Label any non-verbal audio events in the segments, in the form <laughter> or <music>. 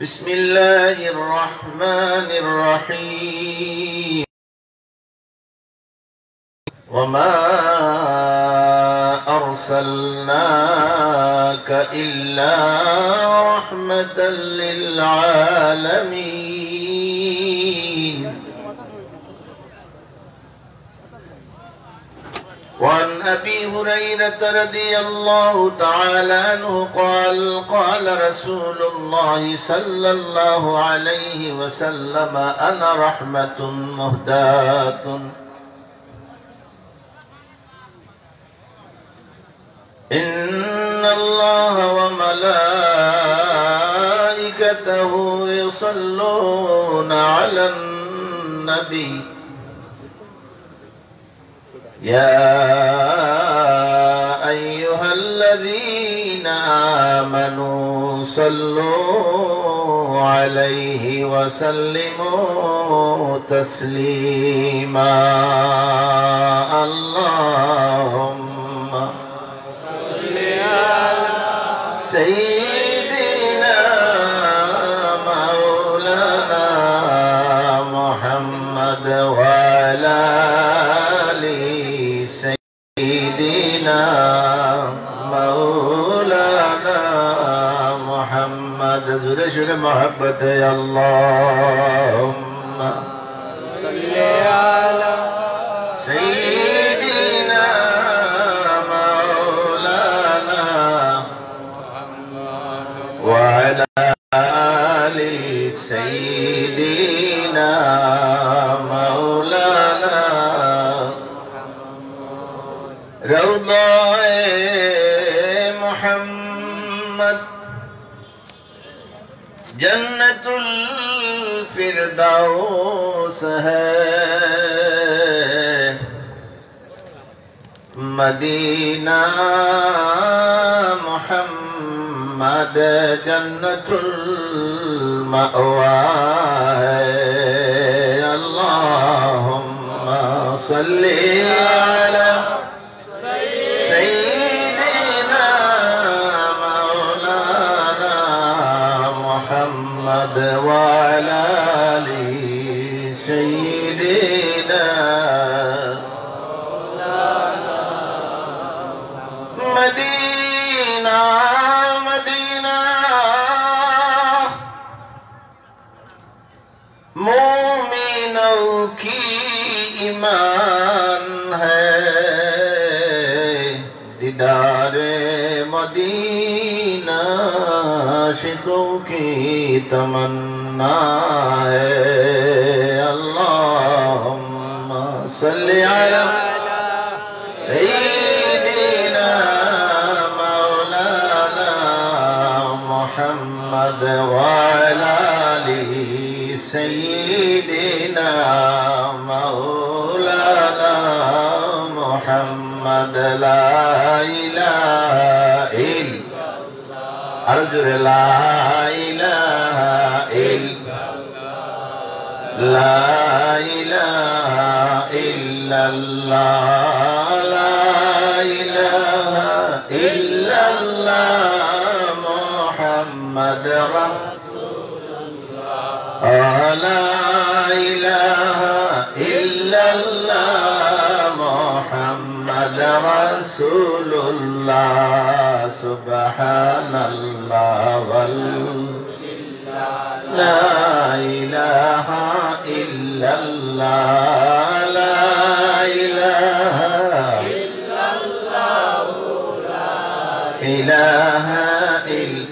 بسم الله الرحمن الرحيم. وما أرسلناك إلا رحمة للعالمين وعن أبي هريرة رضي الله تعالى عنه قال قال رسول الله صلى الله عليه وسلم أنا رحمة مهداة. إن الله وملائكته يصلون على النبي. يا أيها الذين آمنوا صلوا عليه وسلموا تسليما. اللهم محمد زر شر محبت اللهم صل फिरदौस है मदीना मोहम्मद जन्नतुल मवा है अल्लाहुम्मा सल्ली عاشقوں کی تمنا ہے۔ اللهم صل على سيدنا مولانا محمد وعلى آله سيدنا مولانا محمد. لا إله أرجو لا إله إلا لا إله إلا الله لا إله إلا الله محمد رسول الله لا إله إلا الله رسول الله سبحان الله لا إله إلا الله لا إله إلا الله إله إلا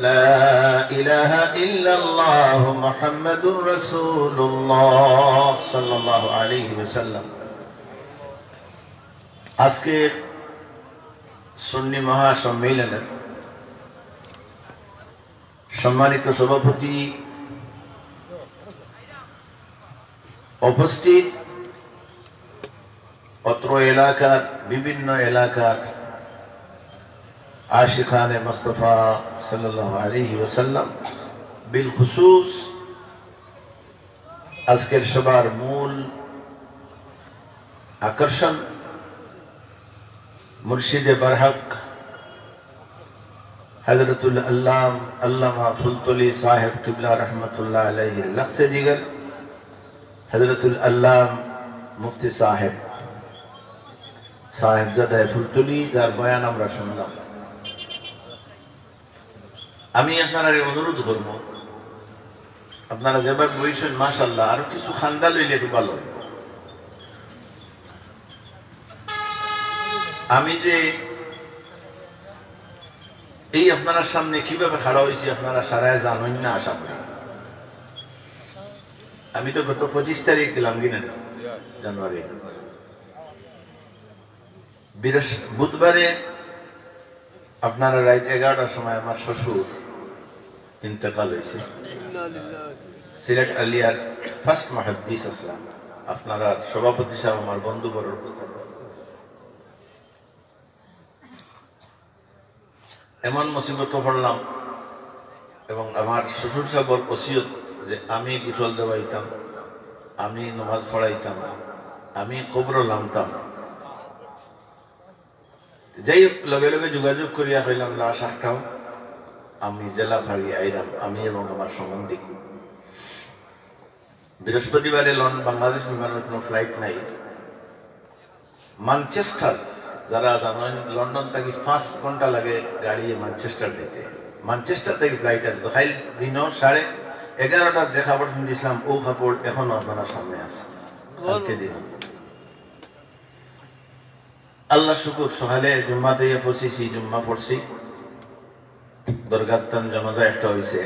لا إله إلا الله محمد رسول الله صلى الله عليه وسلم আজকের সুন্নি মহাসম্মেলনের সম্মানিত সভাপতি উপস্থিত অত্র এলাকার, বিভিন্ন এলাকার আশিখানে মুস্তফা সাল্লাল্লাহু আলাইহি ওয়াসাল্লাম বিল খুসুস আজকের সবার মূল আকর্ষণ মুর্শিদে বারহক হজরতুল আল্লাম, আল্লামা ফুলতলি সাহেব কিবলা রহমতুল্লাহ আলাইহির লখতে জিগর হজরতুল আল্লাম মুফতি সাহেব সাহেবজাদা ফুলতলি, যার বয়ান আমরা শুনলাম। আমি আপনারা অনুরোধ করব, আপনারা যেভাবে বইছেন মাশাল্লাহ আরও কিছু খান্দা লইলে একটু ভালো আমি যে এই আপনার সামনে কীভাবে খাড়া হয়েছি আপনারা সারায় জানেন না আশা করি। আমি তো গত পঁচিশ তারিখ দিলাম কিনা জানুয়ারি। বুধবারে আপনারা রাত এগারোটার সময় আমার শ্বশুর ইন্তেকাল হয়েছে। সিলেট আলিয়ার ফার্স্ট মহাদ্দিস আসলাম। আপনারা সভাপতি সাহেব আমার বন্ধু বড় এমন মুসিবত পড়লাম এবং আমার শ্বশুর সাহেবর ওসিয়ত যে আমি কুশল দেওয়াইতাম আমি নমাজ পড়াইতাম, আমি খবর লামতাম যাই হোক, লগে লগে যোগাযোগ করিয়া হইলাম লাশ আটটাও আমি জেলা ফাড়ি আইলাম আমি এবং আমার সম্বন্ধী। বৃহস্পতিবারে লন বাংলাদেশ বিমানের কোনো ফ্লাইট নাই। মানচেস্টার যারা লন্ডন থেকে পাঁচ ঘণ্টা লাগে গাড়ি মানচেস্টার যেতে মানচেস্টার থেকে ফ্লাইট আছে। তো খাইল দিন সাড়ে এগারোটার যে খাবার দিয়েছিলাম ও কাপড় এখনও আপনার সামনে আছে। কালকে দিন। আল্লাহ শুকুর সকালে জুম্মাতে পড়ছি জুম্মা পড়ছি। দরগাত্তান জনতা একটা হয়েছে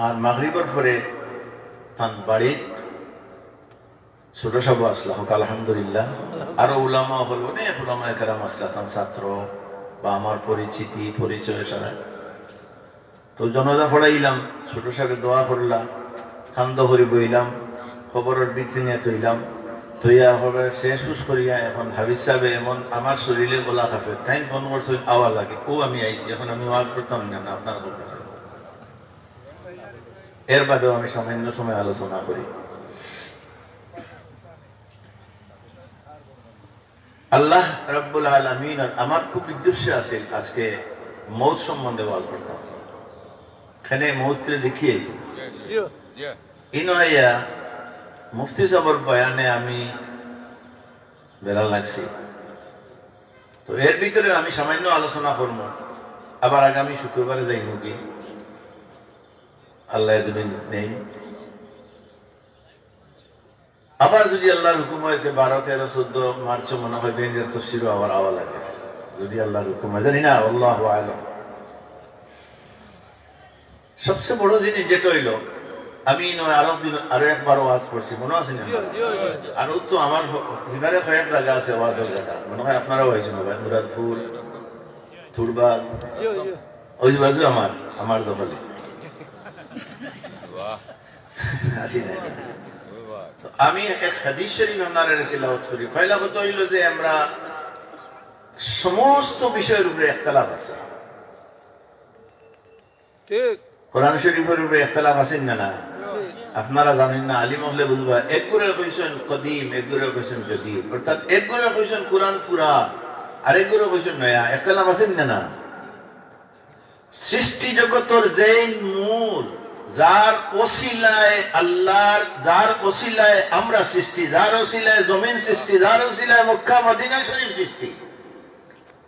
আর মাগরিবর পরে তান বাড়ির ছোট সব আসলা, হোক, আলহামদুলিল্লাহ। আরও উলামা হল, অনেক উলামা একরাম আসলাতান ছাত্র বা আমার পরিচিতি, পরিচয় সারা তো জনতা পড়াইলাম ছোট সাহেবের দোয়া করলাম, খান্দ করি বইলাম খবরের বৃত্তি নিয়ে তৈলাম। তৈয়া হবে শেষ হুস করিয়া এখন হাবিজ সাহেবে এমন, আমার শরীরে বলা খাফে টাইম ফোন করছে আওয়া লাগে, ও আমি আইছি, এখন আমি ওয়াজ করতাম না আপনার এর বাদেও আমি সামান্য সময় আলোচনা করি। আল্লাহ রব্বুল আলমিন আমার খুব উদ্দেশ্য আছে আজকে মৌত সম্বন্ধে ওয়াজ করতাম এখানে মৌতকে দেখিয়েছি। ইনয়া মুফতি সাবর বয়ানে আমি বেড়া লাগছি তো এর ভিতরে আমি সামান্য আলোচনা করব। আবার আগামী শুক্রবারে যাই মুখে আল্লাহ নেই। আবার যদি আল্লাহর হুকুম হইতে বারো তেরো চোদ্দ মার্চ মনে হয় বেঞ্জের তফসিরও আবার আওয়া লাগে। যদি আল্লাহর হুকুম হয় জানি না আল্লাহ আলম। সবচেয়ে বড় জিনিস যেটা হইল আমি নয় আরও দিন আরও একবার ওয়াজ করছি মনে আছে না? আর ও তো আমার বিবারে কয়েক জায়গা আছে ওয়াজের জায়গা। মনে হয় আপনারাও হয়েছে ভাই মুরাদপুর থুরবাগ ওই বাজু আমার আমার দখলে। <laughs> আসি না আমি এক হাদিস শরীফ আপনার তিলাওয়াত করি পয়লা কথা হইল যে আমরা সমস্ত বিষয়ের উপরে একতলাপ আছে। ঠিক। কোরআন শরীফের উপরে একতলাপ আছেন না না? আপনারা জানেন না আলিম হলে বুঝবা এক করে কইছেন কদিম এক করে কইছেন জদিদ অর্থাৎ এক করে কইছেন কোরআন পুরা আর এক করে কইছেন নয়া। একতলাপ আছেন না না? সৃষ্টি জগতর যে মূল যার ওসিলায় আল্লাহর যার ওসিলায় আমরা সৃষ্টি যার ওসিলায় জমিন সৃষ্টি যার ওসিলায় মক্কা মদিনা শরীফ সৃষ্টি।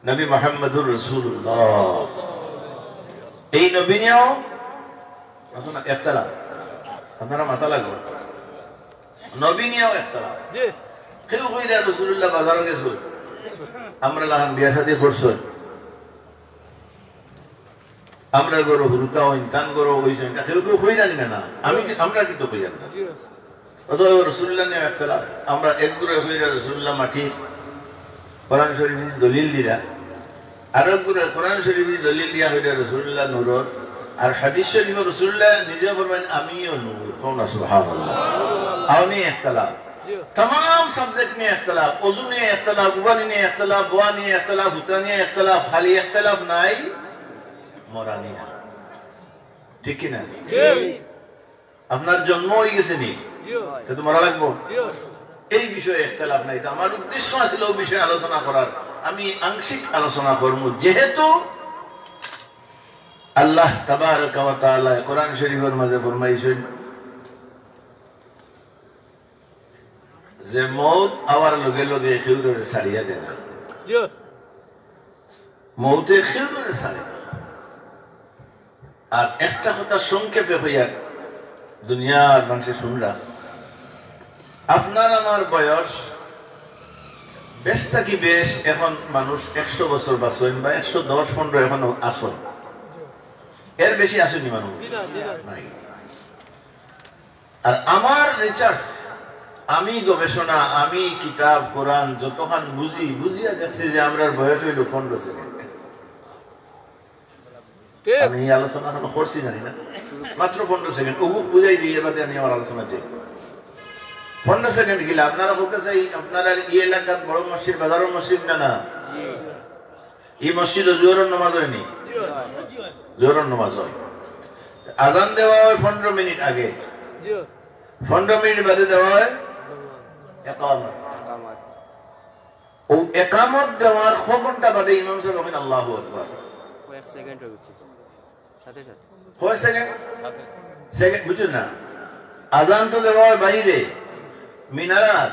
নবী মোহাম্মদুর রসুল্লাহ এই নবী নিয়েও আসুন একতলা। আপনারা মাথা লাগো নবী নিয়েও একতলা। জি। কেউ কই দেয় রসুল্লাহ বাজারে গেছো। আমরা লাহান বিয়া শাদি করছ। আমরা গরো হুরুতা ইনতান গরো ওই সঙ্গে কেউ কেউ হই জানি না। আমি আমরা কিন্তু হই জানি না রসুল্লাহ নিয়ে একতলা আমরা এক গুরো হই রসুল্লাহ মাঠি কোরআন শরীফ দলিল দিরা। আর এক কোরআন শরীফ দলিল দিয়া রসুল্লাহ আর হাদিস শরীফ রসুল্লাহ নিজে আমিও নূর। কোন সুবহানাল্লাহ। একতলা تمام নিয়া ঠিক কি না ঠিক আপনার জন্ম হয়ে গেছে নি? তো মরা লাগবো? এই বিষয়ে ইখতলাফ নাই। তো আমার উদ্দেশ্য ছিল ওই বিষয়ে আলোচনা করার। আমি আংশিক আলোচনা করব। যেহেতু আল্লাহ তাবারক ওয়া তাআলা কোরআন শরীফের মাঝে ফরমাইছেন যে মৌত আওয়ার লগে লগে খেউরে ছাড়িয়া দেয় না মৌতে খেউরে ছাড়ে না। আর একটা কথা সংক্ষেপে হইয়া দুনিয়ার মানুষের শুনরা আপনার আমার বয়স বেশ কি বেশ, এখন মানুষ একশো বছর বাঁচেন বা একশো দশ, পনেরো এখন আসন এর বেশি আসেনি মানুষ। আর আমার রিচার্জ আমি গবেষণা, আমি কিতাব, কোরআন যতক্ষণ বুঝি, বুঝিয়া যাচ্ছি যে আমরা বয়স হইল পনেরো সেকেন্ড। আমি আলোচনা এখনও করছি জানি না। মাত্র পনেরো সেকেন্ড। ওগু বুঝাই দিয়ে বাদে আমি আমার আলোচনা চাই পনেরো সেকেন্ড গেলে আপনারা হোকে চাই আপনারা এই এলাকার বড় মসজিদ বাজারের মসজিদ না না? এই মসজিদ জোহরের নামাজ হয়নি? জোহরের নামাজ হয়। আজান দেওয়া হয় পনেরো মিনিট আগে। পনেরো মিনিট বাদে দেওয়া হয় একামত। ও একামত দেওয়ার ছ ঘণ্টা বাদে ইমাম সাহেব বলেন আল্লাহু আকবার। কয়েক সেকেন্ড হয়ে বুঝুন না? আজান তো দেওয়া হয় বাইরে। মিনারাত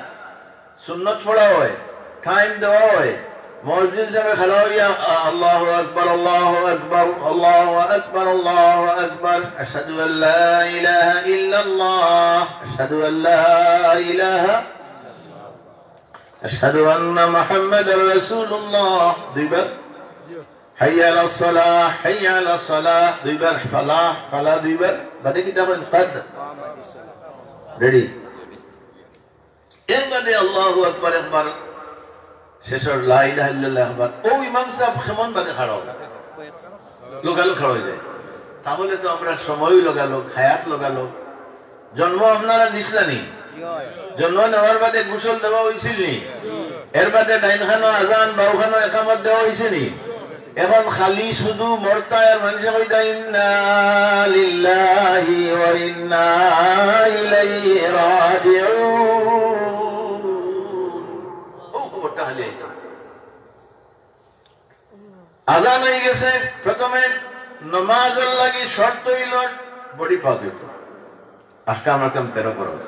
সুন্নত পড়া হয় টাইম দেওয়া হয়। মসজিদ সাহেব খেলা হইয়া আল্লাহ আকবর আল্লাহ আকবর আল্লাহ আকবর আল্লাহ আকবর। আশহাদু আল্লা ইলাহা ইল্লাল্লাহ আশহাদু আল্লা ইলাহা আশহাদু আন্না মুহাম্মাদার রাসূলুল্লাহ। দুইবার। তাহলে তো আমরা সময় লোকালো হায়াত লোকালো জন্ম আপনারা নিসলানি? জন্ম নেওয়ার বাদে গোসল দেওয়া হয়েছিল এর বাদে ডাইনখানো আজান বাউখানো একামত দেওয়া হয়েছে নি? এখন খালি শুধু মরতা আর মানুষে কইতা ইন্না ওয়া ইন্না ইলাইহি রাজিউন। আজান হয়ে গেছে, প্রথমে নমাজের লাগি শর্ত হইল বডি হইত আহকাম আহকাম, তেরো ফরজ।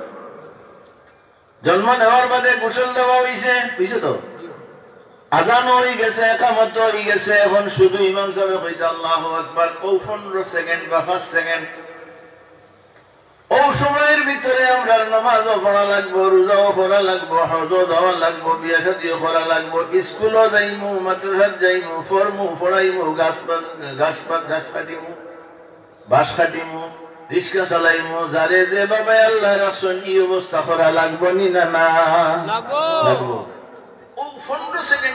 জন্ম নেওয়ার বাদে গোসল দেওয়া হইছে হইছে তো? আজান হয়ে গেছে একামত হয়ে গেছে। এখন শুধু ইমাম সাহেব কইতে আল্লাহ আকবার। ও পনেরো সেকেন্ড বা পাঁচ সেকেন্ড। ও সময়ের ভিতরে আমরা নামাজও পড়া লাগবো রোজাও পড়া লাগবো হজও দেওয়া লাগবো বিয়া শাদিও করা লাগবো স্কুলও যাইমু মাদ্রাসাত যাইমু ফরমু ফড়াইমু গাছ গাছ পাত গাছ কাটিমু বাস কাটিমু রিক্সা চালাইমু যারে যে বাবা আল্লাহ রাসন ই অবস্থা করা লাগবো নি না না লাগবো। ও পনেরো সেকেন্ড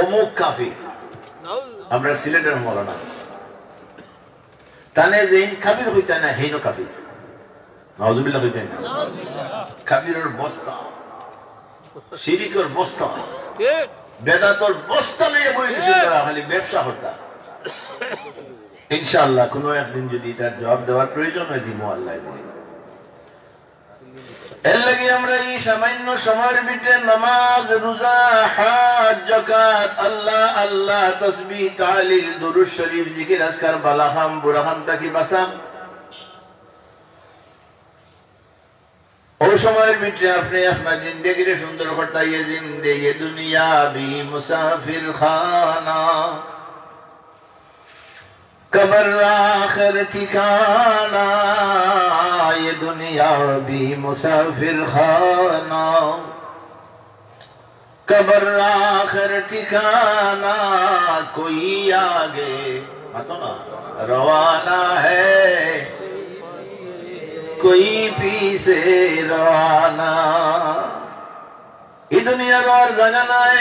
অমুক কাফি। আমরা সিলেটের মৌলানা তানে যেইন কাবির হইতে না, হেইনো কাবির নজুবিল্লাহ হইতে কাবিরের বস্তা। শিরিকর বস্তা। বেদাতর বস্তা নিয়ে বই তারা খালি ব্যবসা ইনশাআল্লাহ কোনো একদিন যদি তার জবাব দেওয়ার প্রয়োজন হয় দিব আল্লাহ এর লাগি আমরা এই সামান্য সময়ের ভিতরে নামাজ রোজা হাজ আল্লাহ আল্লাহ তাসবিহ তাহলিল দুরূদ শরীফ জিকির আজকার বালাহাম বুরাহাম তাকি বাসাম ওই সময়ের ভিতরে আপনি আপনার জিন্দেগিরে সুন্দর করতাইয়ে یہ দুনিয়া بھی মুসাফির খানা قبر آخر ٹھکانا یہ دنیا بھی مسافر خانہ۔ قبر آخر ٹھکانا کوئی آگے نا، روانہ ہے۔ কই পিছে রানা। এই দুনিয়ার আর জায়গা নাই।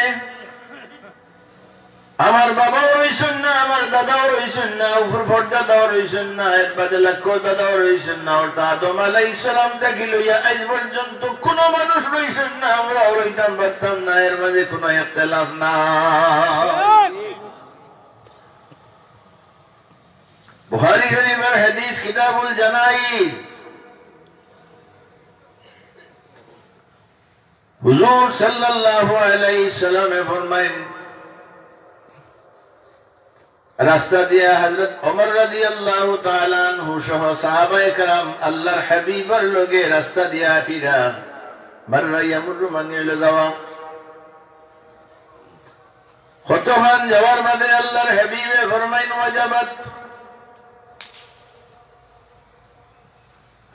আমার বাবাও রইছেন না আমার দাদাও রইছেন না উপর ভর দাদাও রইছেন না এর বাদে লক্ষ দাদাও রইছেন না ওর আদম আলাই ইসলাম দেখি লইয়া আজ পর্যন্ত কোন মানুষ রইছেন না আমরাও রইতাম, পারতাম না, এর মাঝে কোনো ইখতলাফ না বুহারি শরীফের হাদিস কিতাবুল জানাইজ। হুজুর সাল্লাল্লাহু আলাইহি সাল্লামে ফরমায়েন রাস্তা দিয়া হযরত ওমর রাদিয়াল্লাহু তাআলা আনহু সহ সাহাবায়ে کرام আল্লাহর হাবিবের লগে রাস্তা দিয়া আটিরা মাররা ইয়ামুরু মানিলে যাওয়া কতক্ষণ যাওয়ার বাদে আল্লাহর হাবিবে ফরমাইন ওয়াজাবাত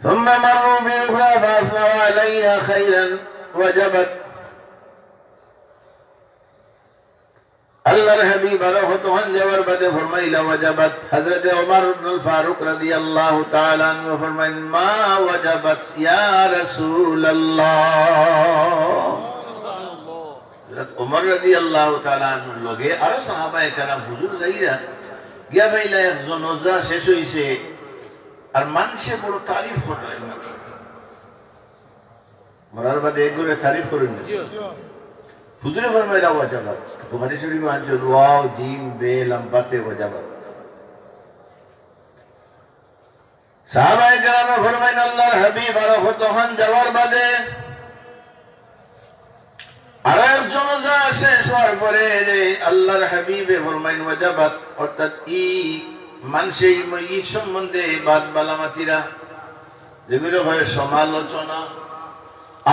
ثم مروا بأخرى فأثنوا عليها خيرا وجبت আল্লাহর হাবিব আরো হতহান যাওয়ার বাদে ফরমাইলা ওয়াজাবাত হযরত ওমর ইবনুল ফারুক রাদিয়াল্লাহু তাআলা আনহু ফরমাইন মা ওয়াজাবাত ইয়া রাসূলুল্লাহ হযরত ওমর রাদিয়াল্লাহু তাআলা আনহুর লগে আরো সাহাবায়ে کرام হুজুর যাইরা গিয়া ভাইলা একজন ওজা শেষ হইছে আর মানুষে বড় তারিফ করে মানুষ মরার বাদে এগুলো তারিফ করেন হুজুরে ফরমাইলা ওয়াজাবাত বুখারী শরীফে আছে ওয়াও জিম বে লম্বাতে ওয়াজাবাত। সাহাবায়ে কেরাম ফরমাইন আল্লাহর হাবিব আর হতহান যাওয়ার বাদে আর একজন যা শেষ হওয়ার পরে আল্লাহর হাবিবে ফরমাইন ওয়াজাবাত অর্থাৎ ই সম্বন্ধে বাদ বালামাতিরা যেগুলো হয় সমালোচনা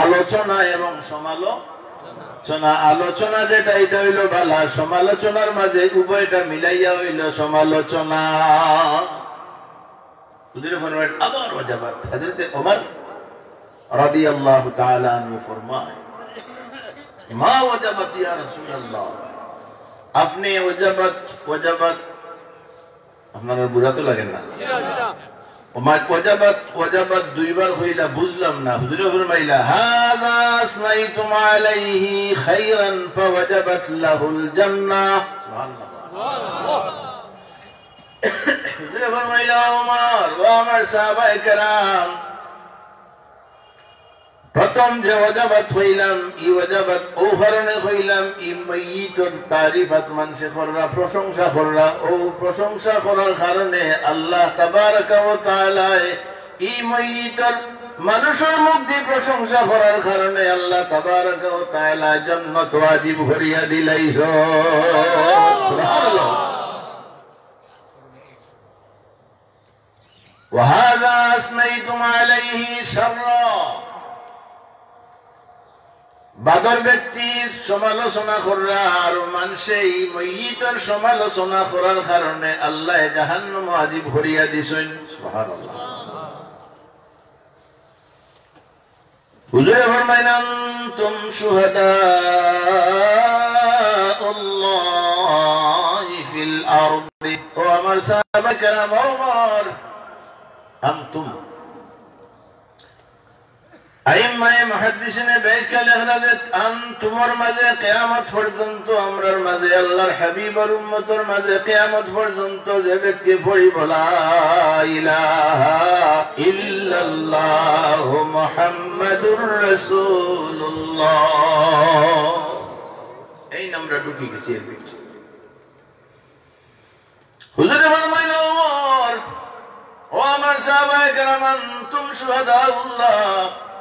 আলোচনা এবং সমালোচনা। আলোচনা যেটা, এটা হইল বালা। সমালোচনার মাঝে উভয়টা মিলাইয়া হইল সমালোচনা। রাসূলুল্লাহ, আপনি ওয়াজাবাত ওয়াজাবাত আপনার বুড়া তো লাগে না। ওয়াজাবাত ওয়াজাবাত দুইবার হইলা বুঝলাম না। হুজুরে ফরমাইলা হাযা আসনাইতুম আলাইহি খাইরান ফাওয়াজাবাত লাহুল জান্নাহ। সুবহানাল্লাহ। হুজুরে ফরমাইলা ওমর ও আমার সাহাবায়ে কেরাম প্রথম যে ওয়াজাবাত হইলাম ই ওয়াজাবাত ও কারণে হইলাম ই মাইয়িতর তারিফাত মানুষে কররা প্রশংসা কররা ও প্রশংসা করার কারণে আল্লাহ তাবারাকা ওয়া তাআলা ই মাইয়িতর মানুষের মুখ দিয়ে প্রশংসা করার কারণে আল্লাহ তাবারাকা ওয়া তাআলা জান্নাত ওয়াজিব করিয়া দিলাইছ সুবহানাল্লাহ وهذا أثنيتم عليه شرا বাদর ব্যক্তির সমালোচনা করা আর মানুষে মইয়িতর সমালোচনা করার কারণে আল্লাহ জাহান্নাম আজিব ভরিয়া দিছেন সুবহানাল্লাহ হুজুরে ফরমাইন আনতুম শুহাদা আল্লাহ ফিল আরদি ও আমার সাহাবা کرام ওমর আনতুম আইম্মায়ে মুহাদ্দিসিনে ব্যাখ্যা লেখলাদেত আম তোমার মাঝে কিয়ামত পর্যন্ত, আমরার মাঝে আল্লাহর হাবিবের উম্মতের মাঝে কিয়ামত পর্যন্ত যে ব্যক্তি পড়িব, লা ইলাহা ইল্লাল্লাহ মুহাম্মাদুর রাসূলুল্লাহ। এই নামটা ঢুকে গেছি এর ভিতরে। হুজুরে ফরমাইল, ওমর, ও আমার সাহাবায়ে কেরাম, আনতুম শুহাদাউল্লাহ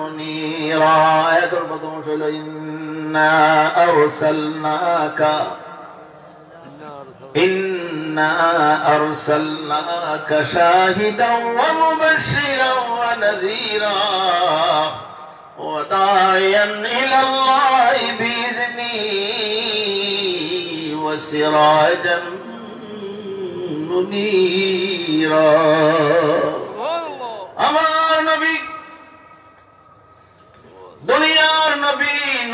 منيرا. إيه إنا أرسلناك. إنا أرسلناك شاهدا ومبشرا ونذيرا وداعيا إلى الله بإذنه وسراجا منيرا.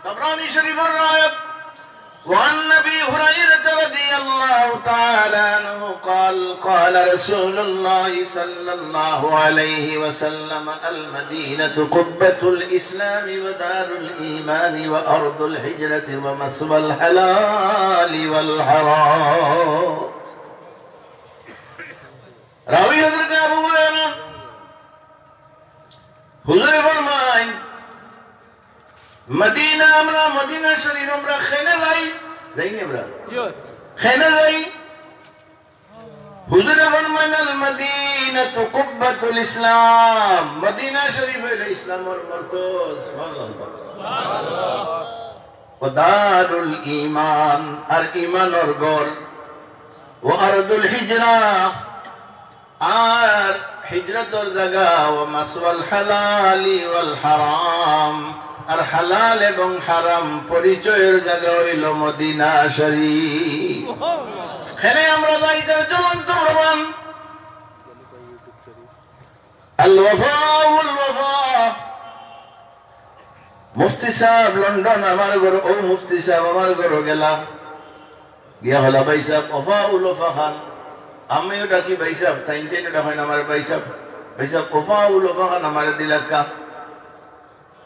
ফরমাইন তাবরানী শরীফের রায়াত وعن ابي هريره رضي الله تعالى عنه قال قال رسول الله صلى الله عليه وسلم المدينه قبه الاسلام ودار الايمان وارض الهجره ومثوى الحلال والحرام راوي حضرت ابو هريره হুজুরে ফরমায় মদিনা আমরা মদিনা শরীফ আমরা খেনে যাই যাই না আমরা Diyor. খেনে যাই হুজুরে ফরমায় আল মদিনা তু কুব্বাতুল ইসলাম মদিনা শরীফ হইল ইসলামের মরকজ সুবহানাল্লাহ ও দারুল ঈমান আর ঈমানের গড় ও আরদুল হিজরা আর হিজরতর জায়গা ও মাসওয়াল হালালি ওয়াল হারাম আর হালাল এবং হারাম পরিচয়ের জায়গা হইল মদিনা শরীফ। আমরা যাই যার জ্বলন্ত প্রমাণ। মুফতি সাহেব লন্ডন আমার ঘর, ও মুফতি সাহেব আমার ঘর গেলাম। গিয়া হলা, ভাই সাহেব, ওফা খান। আমিও ডাকি ভাই সাহেব? তাই এটা হয় না আমার ভাই সাহেব। ভাই সাহেব, ওফা খান আমার দিলাক্কা।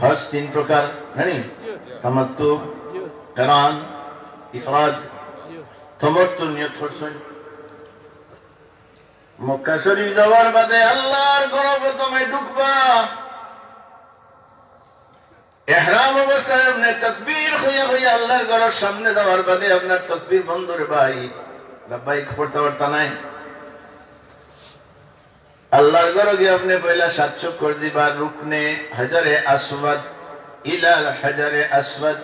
হজ তিন প্রকার জানি তমাত্তু কারান ইফরাদ তমাত্তু নিয়ত করছেন মক্কা শরীফ যাওয়ার বাদে আল্লাহর গরবে তুমি ঢুকবা এহরাম অবস্থায় আপনি তকবীর হইয়া হইয়া আল্লাহর ঘরের সামনে যাওয়ার বাদে আপনার তকবীর বন্ধ রে ভাই বাইক পড়তে পারতা নাই আল্লাহর ঘরে গিয়ে আপনি পয়লা সাতচুক করে দিবা, রুকনে হাজারে আসওয়াদ, ইলাল হাজারে আসওয়াদ,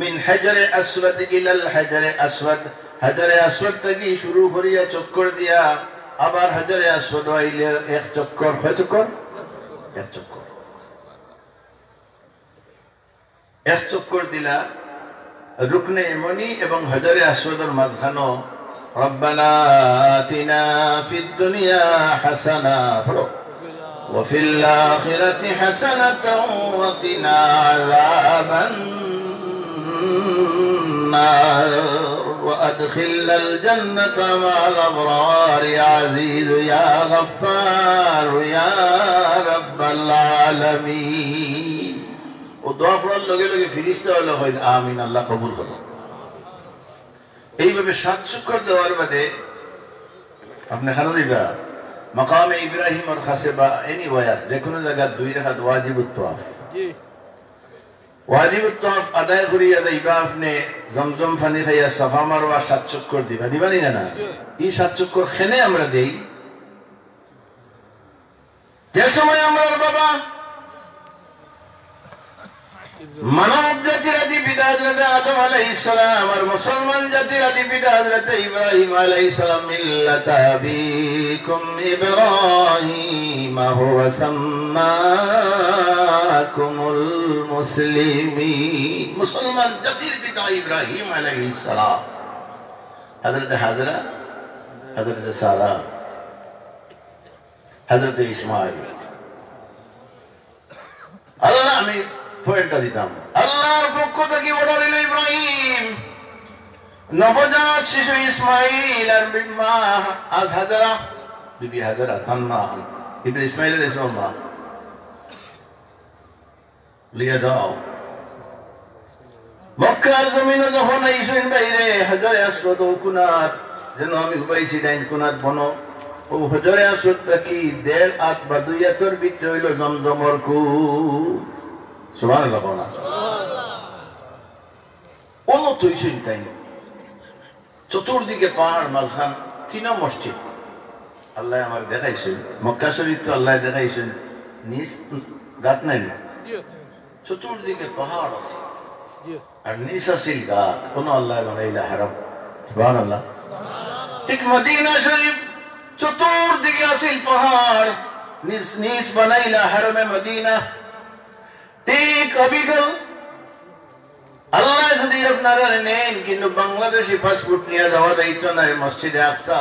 মিন হাজারে আসওয়াদ, ইলাল হাজারে আসওয়াদ। হাজারে আসওয়াদ থেকে শুরু করিয়া চক্কর দিয়া, আবার হাজারে আসওয়াদ আইলে এক চক্কর হয় চক্কর এক চক্কর। এক চক্কর দিলা, রুকনে এমনি এবং হজরে আসওয়াদের মাঝখানো ربنا آتنا في الدنيا حسنة وفي الآخرة حسنة وقنا عذاب النار وأدخلنا الجنة مع الأبرار يا عزيز يا غفار يا رب العالمين ودعا فرال لوگے لوگے فرشتہ اللہ آمين الله قبول کرو এইভাবে সাত শুক্র দেওয়ার বাদে আপনি খানো দিবা। মকামে ইব্রাহিম আর খাসে বা এনি ওয়ার যে কোনো জায়গা দুই রেখাত ওয়াজিব উত্তফ ওয়াজিব আদায় যাইবা আপনি জমজম ফানি খাইয়া সাফা মারোয়া সাত চক্কর দিবা। দিবানি না না এই সাত চক্কর খেনে আমরা দেই। যে সময় আমরা বাবা মানব জাতির আদি পিতা হজরত আদম আলাইহিস সালাম আর মুসলমান জাতির আদি পিতা হজরত ইব্রাহিম আলাইহিস সালাম মিল্লাত আবিকুম ইব্রাহিম হুয়া সাম্মাকুমুল মুসলিমিন মুসলমান জাতির পিতা ইব্রাহিম আলাইহিস সালাম হজরত হাজরা হজরত সারা হজরত ইসমাইল আল্লাহ আমি পয়েন্টটা দিতাম। আল্লাহর পক্ষ থেকে অর্ডার এলো ইব্রাহিম। নবজাত শিশু ইসমাইল আর মা আজ হাজারা, বিবি হাজারা তার ইবনে ইসমাইলের ইসলাম মা। লিয়ে যাও মক্কার জমিনে যখন আইসেন বাইরে, হাজারে আসরদ কুনাত, যেন আমি উপাইছি ডাইন কোনার বন। ও হজরে আসত কি দেড় হাত বা দুই হাতর ভিতরে হইল জমজমর কু সুমান না। কোনো তুই চতুর্দিকে পাহাড় মাঝখান তিন মসজিদ। আল্লাহ আমার দেখাইছেন। মক্কা শরীফ তো আল্লাহ দেখাইছেন। নিজ গাত নাই চতুর্দিকে পাহাড় আছে। আর নিচ আছিল গাত কোন আল্লাহ বানাইলা হারাম। সুবহান আল্লাহ ঠিক মদিনা শরীফ, চতুর্দিকে আছিল পাহাড়। নিজ নিজ বানাইলা হারমে মদিনা। ঠিক অবিকল আল্লাহ যদি আপনারা নেন কিন্তু বাংলাদেশি পাসপোর্ট নিয়ে যাওয়া দায়িত্ব নাই। মসজিদে আকসা।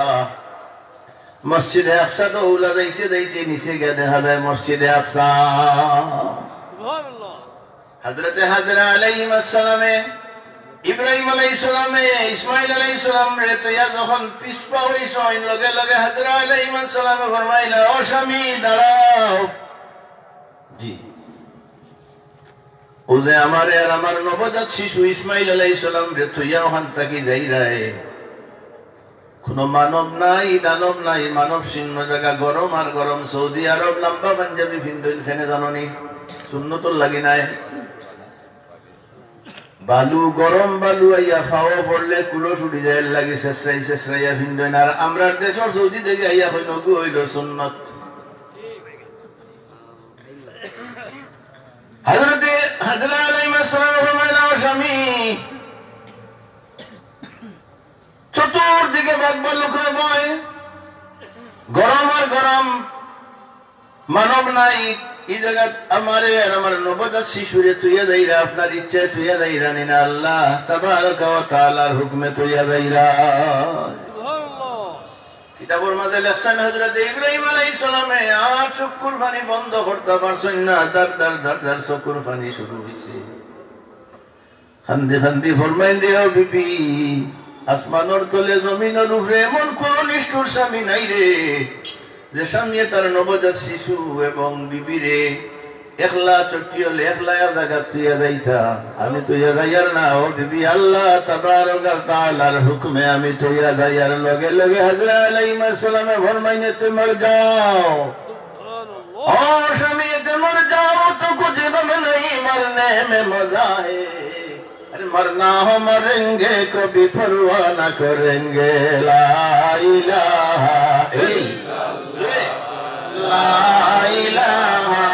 মসজিদে আকসা তো উলা দাইছে দাইছে নিচে গিয়ে দেখা যায় মসজিদে আকসা. হজরত হাজরা আলাইহিম আসসালামে ইব্রাহিম আলাইহিস সালামে ইসমাইল আলাইহিস সালাম রে তো ইয়া যখন পিছপা হইছ লগে লগে হাজরা আলাইহিম আসসালামে ফরমাইলা ও স্বামী দাঁড়াও। জি। ও যে আমার আর আমার নবজাত শিশু ইসমাইল আলাইহিস সালাম রে তো ইয়া ওখান থাকি যাই রায়। কোন মানব নাই, দানব নাই, মানব শূন্য জায়গা গরম আর গরম সৌদি আরব, লম্বা পাঞ্জাবি ফিন্ডইন ফেনে জাননি, সুন্নতর লাগি নাই। বালু গরম বালু আইয়া ফাও পড়লে কুলো ছুটি যায়, লাগি শেষরাই শেষরাইয়া ফিন্ডইন আর আমরা দেশর সৌদি দেখে আইয়া হইন গু, হইল সুন্নত। হযরতে হযরত আলাইহিস সালাম চতুর্দিকে বাগবা লোক বয়, গরম আর গরম, মানব নাই, এই জায়গা আমারে আর আমার নবজাত শিশুরে তুইয়া দেইরা, আপনার ইচ্ছায় তুইয়া দেইরা নিনা আল্লাহ তাআলার হুকমে তুইয়া Subhanallah. কিতাবর মাঝে লেখছেন হযরত ইব্রাহিম আলাইহিস সালামে, আর বন্ধ করতে পারছেন না দার দার দার দার শুরু ফরমাইন রে বিবি, আসমানোর তলে জমিনের উপরে এমন কোন নিষ্ঠুর স্বামী নাই রে, যে স্বামী তার নবজাত শিশু এবং বিবি রে একলা চটিয়লে একলা জায়গা তুইয়া যাইতা আমি তুইয়া যাইয়ার না ও বিবি আল্লাহ তাবারক তাআলার হুকমে আমি তুইয়া যাইয়ার লগে লগে হযরত আলাইহিস সালামে ফরমাইনে তুমি যাও Subhanallah. ओ शमी ते मर जाओ तो कुछ गम नहीं मरने में मजा है अरे मरना हो मरेंगे कभी परवाह न करेंगे ला इलाहा इल्लल्लाह ला इलाहा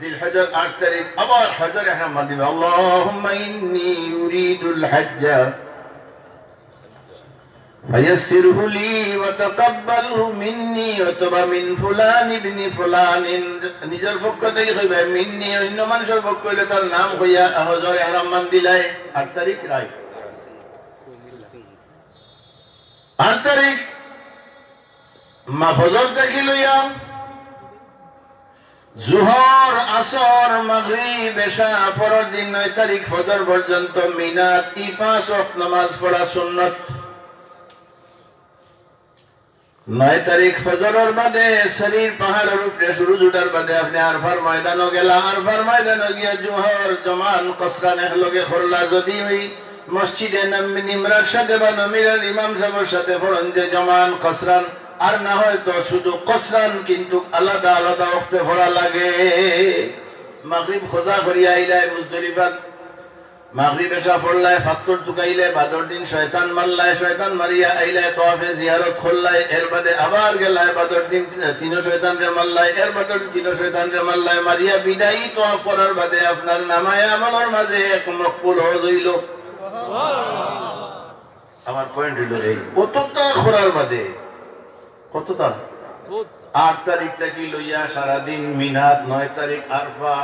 জিল হজর আট তারিখ আবার হজর এখন মাদিবে আল্লাহুম্মা ইন্নী ইউরিদুল হজ্জ فيسره لي وتقبله مني অথবা মিন ফুলান ইবনি ফুলান নিজের পক্ষ থেকে কইবে মিন্নি অন্য মানুষের পক্ষ হইলে তার নাম হইয়া হজর ইহরাম মান দিলাই আট তারিখ রায় আট তারিখ মা ফজর দেখি লইয়া জুহর, আসর, মাগরিব, এশা, পরের দিন নয় তারিখ ফজর পর্যন্ত মিনাত ইফাস অফ নামাজ পড়া সুন্নত। নয় তারিখ ফজরের বাদে শরীর, পাহাড়ের উপরে শুরু জুটার বাদে আপনি আরফার ময়দানও গেলা। আরফার ময়দানও গিয়া জোহর, জমান, কসরান একলগে করলা যদি ওই মসজিদে নাম- নিমরার সাথে বা নমিরার ইমাম সাহেবের সাথে পড়ন যে জমান, কসরান আর না হয় তো শুধু কসরান কিন্তু আলাদা আলাদা ওক্তে পড়া লাগে। মাগরিব খোঁজা করিয়া আইলায় মুজদলিফাত মাগরিব এসা পড়লায় ফাত্তর টুকাইলে বাদর দিন শয়তান মারলায় শয়তান মারিয়া আইলায় তোয়াফে জিয়ারত করলায় এর বাদে আবার গেলায় বাদর দিন তিন শয়তান রে মারলায় এর বাদর তিন শয়তান রে মারলায় মারিয়া বিদায়ী তোয়াফ করার বাদে আপনার নামায় আমলের মাঝে এক মকবুল হয়ে হইল। আমার পয়েন্ট হইল এই কতটা খোরার বাদে কতটা বহুত। আট তারিখটা কি লইয়া সারাদিন মিনাত নয় তারিখ আরফা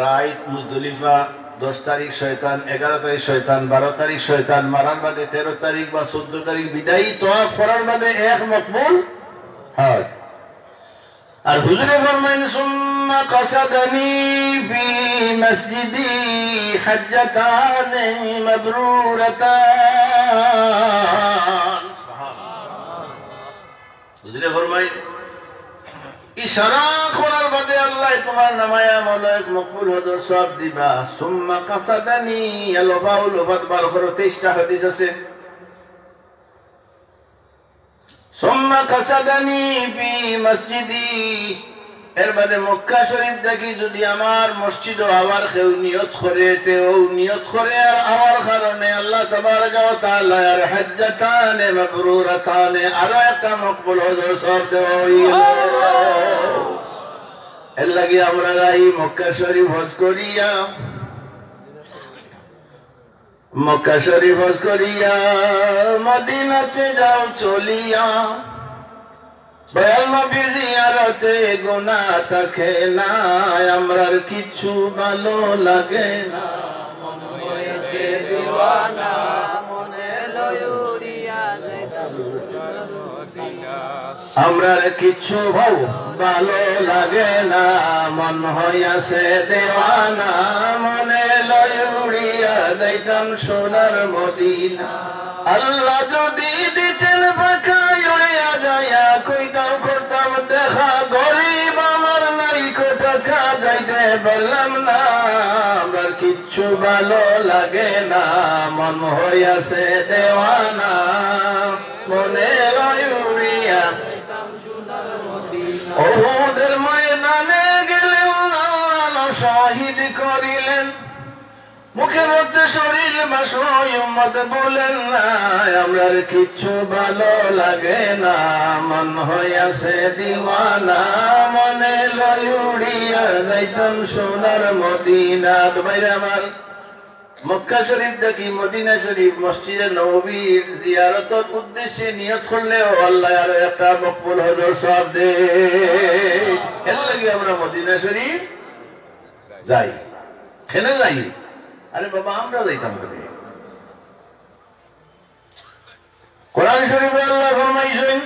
রাইত মুজদলিফা দশ তারিখ শয়তান এগারো তারিখ শয়তান বারো তারিখ শয়তান মারার বাদে তেরো তারিখ বা চোদ্দ তারিখ বিদায়ী তোয়াফ করার বাদে এক মকবুল হজ। আর হুজুরে ফরমাইন সুম্মা কাসাদানি ফি মসজিদি হাজ্জাতান মাবরুরাতান হুজুরে ফরমাই ইশারা করার বাদে আল্লাহ তোমার নামায় মলক মকবুল হজর সব দিবা। সুম্মা কাসাদানি আলোফা উলোফাত বার করো, তেইশটা হাদিস আছে। সুম্মা কাসাদানি ফি মসজিদি এর বাদে মক্কা শরীফ দেখি যদি আমার মসজিদ আবার কেউ নিয়ত করে, তেও নিয়ত করে, আর আমার কারণে আল্লাহ তাবারক ওয়া তাআলা আর হজ্জাতানে মাবরুরাতানে আর একটা মকবুল হজর সব এর লাগে আমরা রাই মক্কা শরীফ হজ করিয়া, মক্কা শরীফ হজ করিয়া, মদিনাতে যাও চলিয়া দয়াল নবীর গুনা থাকে না, আমরার কিছু ভালো লাগে না। আমরার কিছু ভালো লাগে না, মন হইয়াছে দেওয়ানা। মনে লয় উড়িয়া সোনার মদিনা। আল্লাহ যদি দিতেন ফাঁকায় উড়িয়া যাইয়া বললাম না আমার কিচ্ছু ভালো লাগে না। মন হইয়াছে দেওয়ানা মনে লয় উড়িয়া ওদের ময়দানে গেলেন আল্লাহ শহীদ করিলেন। মুখের মধ্যে শরীর বাসয় উম্মত বলেন না, আমরার কিচ্ছু ভালো লাগে না। মন হইয়াছে দিওয়ানা মনে যাইতাম সোনার মদিনা। বাইরে আমার। মক্কা শরীফ দেখি, মদিনা শরীফ, মসজিদে নবীর জিয়ারতের উদ্দেশ্যে নিয়ত করলেও আল্লাহ আরও একটা মকবুল হজর সব দে। এর লাগে আমরা মদিনা শরীফ যাই। খেলে যাই? আরে বাবা, আমরা যাইতাম বলে কোরআন শরীফে আল্লাহ ফরমাইছেন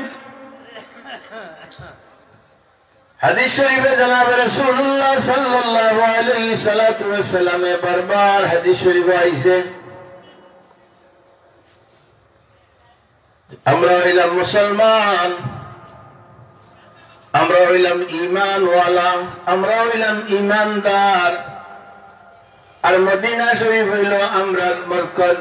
হাদিস শরীফে জনাব রাসূলুল্লাহ সাল্লাল্লাহু আলাইহি সাল্লাতু ওয়াসসালামে বারবার হাদিস শরীফে আইছে। আমরা হইলাম মুসলমান, আমরা হইলাম ইমানওয়ালা আমরা হইলাম ইমানদার আর মদিনা শরীফ হইল আমরা মরকজ।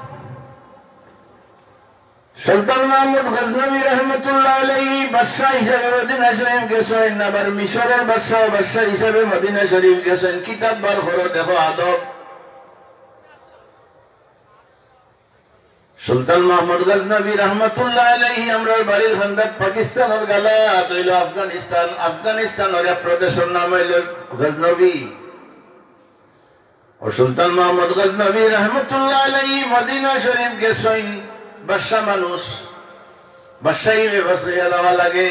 সুলতান মাহমুদ গজনবী রহমতুল্লাহ আলাইহি বাদশাহ হিসাবে মদিনা শরীফ গেছেন, আবার মিশরের বাদশাহ বাদশাহ হিসাবে মদিনা শরীফ গেছেন। কিতাব বার করো, দেখো আদব। সুলতান মাহমুদ গজনবী রহমতুল্লাহ আলাইহি, আমরা বাড়ির খান্দাত পাকিস্তানের গালা হইল আফগানিস্তান। আফগানিস্তানের এক প্রদেশের নাম হইল গজনবী। ও সুলতান মাহমুদ গজনবী রহমতুল্লাহ আলাইহি মদিনা শরীফ গেছেন। বাদশা মানুষ, বাদশাহী ব্যবস্থা দেওয়া লাগে।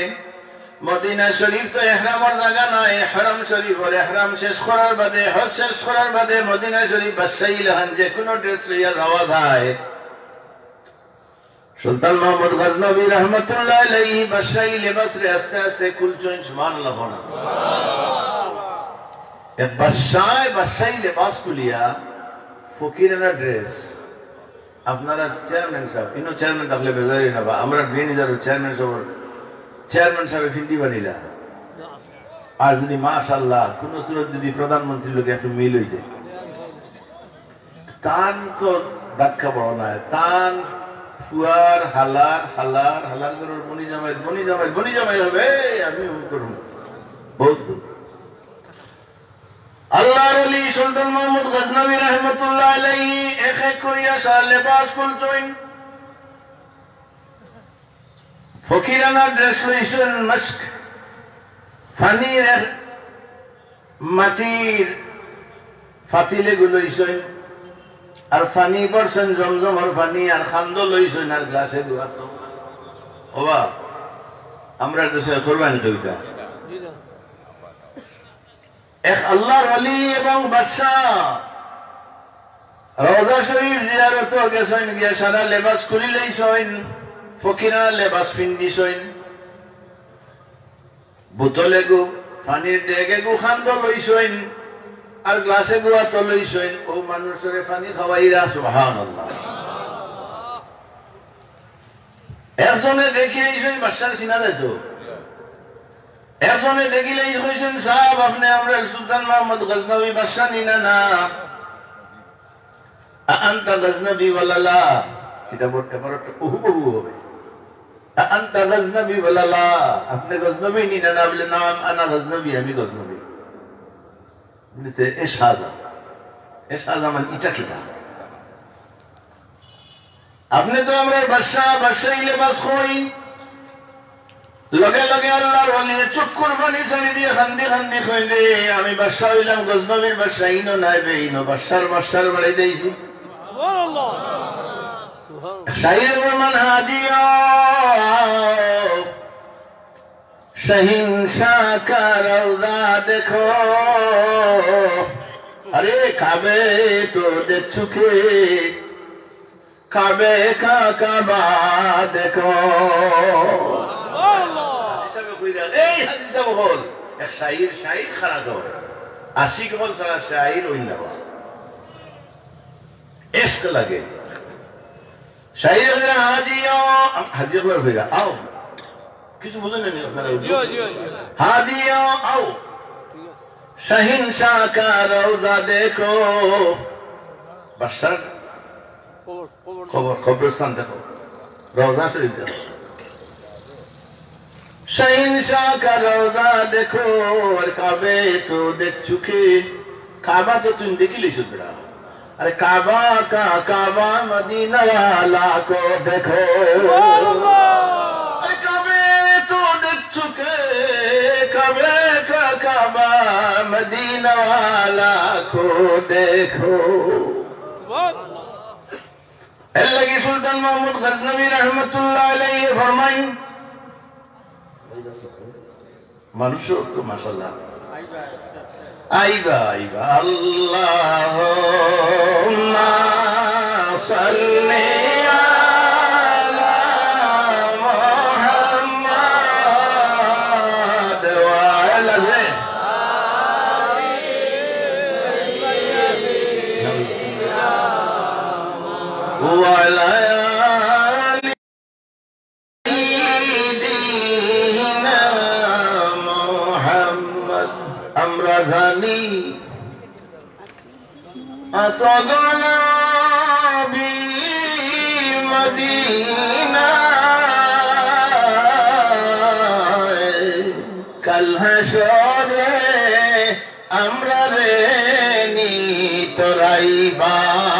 মদিনা শরীফ তো এহরামর জায়গা নাই হারাম শরীফ ওর এহরাম শেষ করার বাদে, হজ শেষ করার বাদে মদিনা শরীফ বাদশাহী লেহান যে কোনো ড্রেস লইয়া যাওয়া যায়। সুলতান গজনবী রহমতুল্লাহ বাদশাহী লেবাস রে আস্তে আস্তে কুলচইন সুবহানাল্লাহ না এ বাদশাহ, বাদশাহী লেবাস কুলিয়া ফকিরানা ড্রেস আপনারা চেয়ারম্যান সাহেব ইনো চেয়ারম্যান থাকলে বেজারি না বা আমরা বিয়ে যাব চেয়ারম্যান সাহেব চেয়ারম্যান সাহেব ফিন্দি বানিলা আর যদি মাশাল্লাহ কোন সুরত যদি প্রধানমন্ত্রীর লোকে একটু মিল হয়েছে তান তো ধাক্কা বড় না তান ফুয়ার হালার হালার হালার করুন বনি জামাই বনি জামাই বনি জামাই হবে আমি করুন বহুত। আল্লাহর অলি সুলতান মাহমুদ গজনবী রহমতুল্লাহ আলাইহি এক এক করিয়া সার লেবাস কুলচইন ফকিরানা ড্রেস লইছেন মস্ক, ফানির মাটির ফাতিলে গুলইছেন আর ফানি পড়ছেন জমজমর ফানি আর খান্দ লইছেন আর গ্লাসে গুয়াত ওবা আমরা দেশে কোরবানি কবিতা এক আল্লাহর অলি এবং বাদশাহ। রওজা শরীফ জিয়ারত গেছেন, গিয়া সারা লেবাস খুলি লইছেন ফকিরা লেবাস পিন্দিছেন বোতলে গু, পানির ডেগে গু খান্দ আর গ্লাসে গুয়া তো ও পানি একজনে দেখি বাদশাহ চিনা যায় দেখিলেই কইছেন সাহেব, আপনি আমরা সুলতান বাদশাহ নিনা না? আন্তা কিতাবর এবার বহু হবে। আন্তা ওয়ালালা। আপনি নিনা না বলে আনা আমি বলিতে, এ শাহজাহান এ শাহজাহান ইটা কিতা? আপনি তো আমরা বাদশাহ, বাদশাহী লেবাস কই? লগে লগে আল্লাহর বলিয়ে চক্কর বানি ছাড়ি দিয়ে খান্দি খান্দি কইলে আমি বাদশা হইলাম, গজনবীর বাদশা, ইনো নাই বে, ইনো বাদশার বাদশার বাড়াই দিয়েছি শাহির রহমান হাদিয়া সহিংসা কারৌদা দেখো। আরে কাবে তো দেখছুকে কাবে কা কাবা দেখো। কইরা এই হাদিসে বহল এক শাইর শাইর খারা ধরে। আশিক হল ছাড়া শাইর অন্য এস্ক লাগে। শাইর হইরা হাজিও হাজিও কইরা হইরা আও। কিছু বুঝেন না আপনারা হাজিও হ্যাঁ, আও। শাহিন শাহ কা রওজা দেখো। বাদশার খবর খবরস্থান দেখো। রওজা শরীফ দেখো। সহিংসা কারণা দেখো কাবে তো দেখ চুকে কাবা তো তুমি দেখিলি সুতরা আরে কাবা কা কাবা মদিনা কো দেখো। আরে কাবে তো দেখ চুকে কাবে কা কাবা মদিনা কো দেখো। আল্লাহ কি সুলতান মাহমুদ গজনবী রহমতুল্লাহ আলাইহি ফরমাইন মানুষও তো মাসাল্লাহ আইবা আইবা আল্লাহ أهلي أصدابي مدينة كالهشور أمر بني تريبان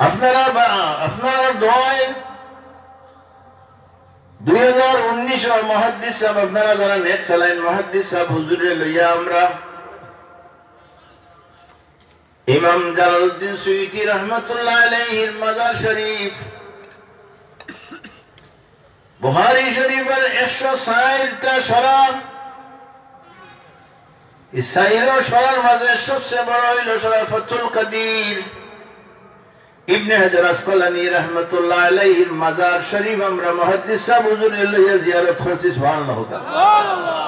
আপনারা আপনারা দোয়ায় দুই হাজার উনিশ মহাদ্দিস সাহেব, আপনারা যারা নেট চালাইন, মহাদ্দিস সাহেব হুজুরে লইয়া আমরা ইমাম জালালউদ্দিন সুইতি রহমতুল্লাহ আলাইহির মাজার শরীফ বুহারি শরীফের একশো ষাটটা সরাব ইসাইরও সরার মাঝে সবচেয়ে বড় হইল সরা ফতুল কাদির। ইবনে হাজার আসকালানি রহমতুল্লাহ আলাইহির মাজার শরীফ আমরা মুহাদ্দিস সাহেব হুজুরের লইয়া জিয়ারত করছি সুবহানাল্লাহ। তাআলা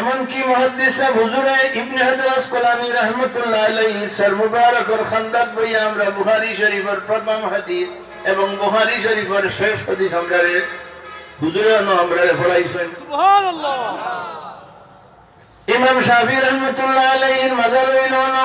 এমন কি মুহাদ্দিস সাহেব হুজুরে ইবনে হাজার আসকালানি রহমতুল্লাহ আলাইহির সর মুবারকর খানদাত বই আমরা বুখারী শরীফের প্রথম হাদিস এবং বুখারী শরীফের শেষ হাদিস আমরা রে হুজুরে আমরা রে ফলাইছেন সুবহানাল্লাহ। ইমাম শাফি রহমতুল্লাহ আলাইহির মাজার হইল না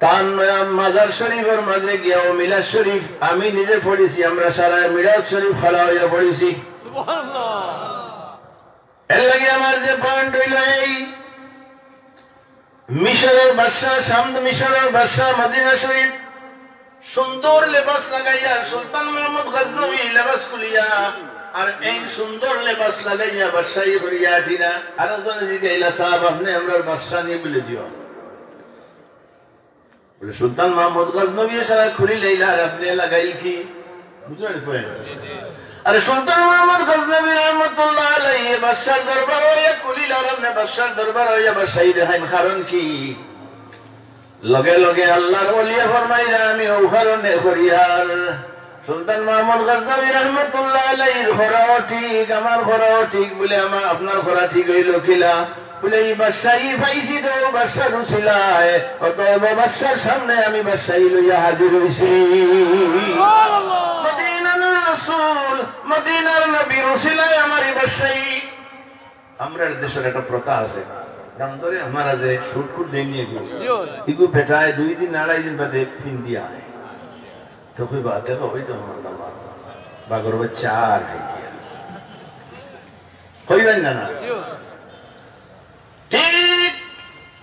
মাজার শরীফের মাঝে গিয়া মিলাদ শরীফ আমি নিজে আমরা সারা মিলাদ শরীফ হইয়া এর লাগে আমার যে পয়েন্ট হইল এই মিশরের বাদশাহ সামদ মিশরের বাদশাহ মদিনা শরীফ সুন্দর লেবাস লাগাইয়া সুলতান মাহমুদ গজনবী লেবাস খুলিয়া আর এই সুন্দর লেবাস লাগাইয়া বাদশাহী করিয়া আটিনা আর জিজ্ঞাইলা সাহাব আপনি আমরা বাদশাহ নিয়ে বলে দিও। বলে সুলতান মোহাম্মদ গজনবী সারা খুলি লাইলা আপনি লাগাইল কি? বুঝলেন পয়েন্ট আরে সুলতান মোহাম্মদ গজনবী রহমতুল্লাহ আলাইহি বাদশার দরবার হইয়া কুলিল আর আপনি বাদশার দরবার হইয়া বাদশাহী দেখাইন কারণ কি? লগে লগে আল্লাহর ওলিয়া ফরমাইরা আমি ও কারণে করিয়ার। সুলতান মোহাম্মদ গজনবী রহমতুল্লাহ আলাইহির খরাও ঠিক আমার খরাও ঠিক বলে আমার আপনার খরা ঠিক হইল কিলা? বলেই বাদশাহী পাইছি তো বাদশাহ রুসিলায়। অতএব বাদশার সামনে আমি বাদশাহি লইয়া হাজির হইছি। মদিনার রাসূল মদিনার নবী রুসিলায় আমারই বাদশাহী। আমরা দেশের একটা প্রথা আছে। কারণ যে শুটকুট দিয়ে নিয়ে ইগু দুই দিন আড়াই দিন বাদে ফিন দিয়া তো কইবা দেখো ওই তো আমার বাগর বাচ্চা আর ফিন দিয়া। কইবেন না না?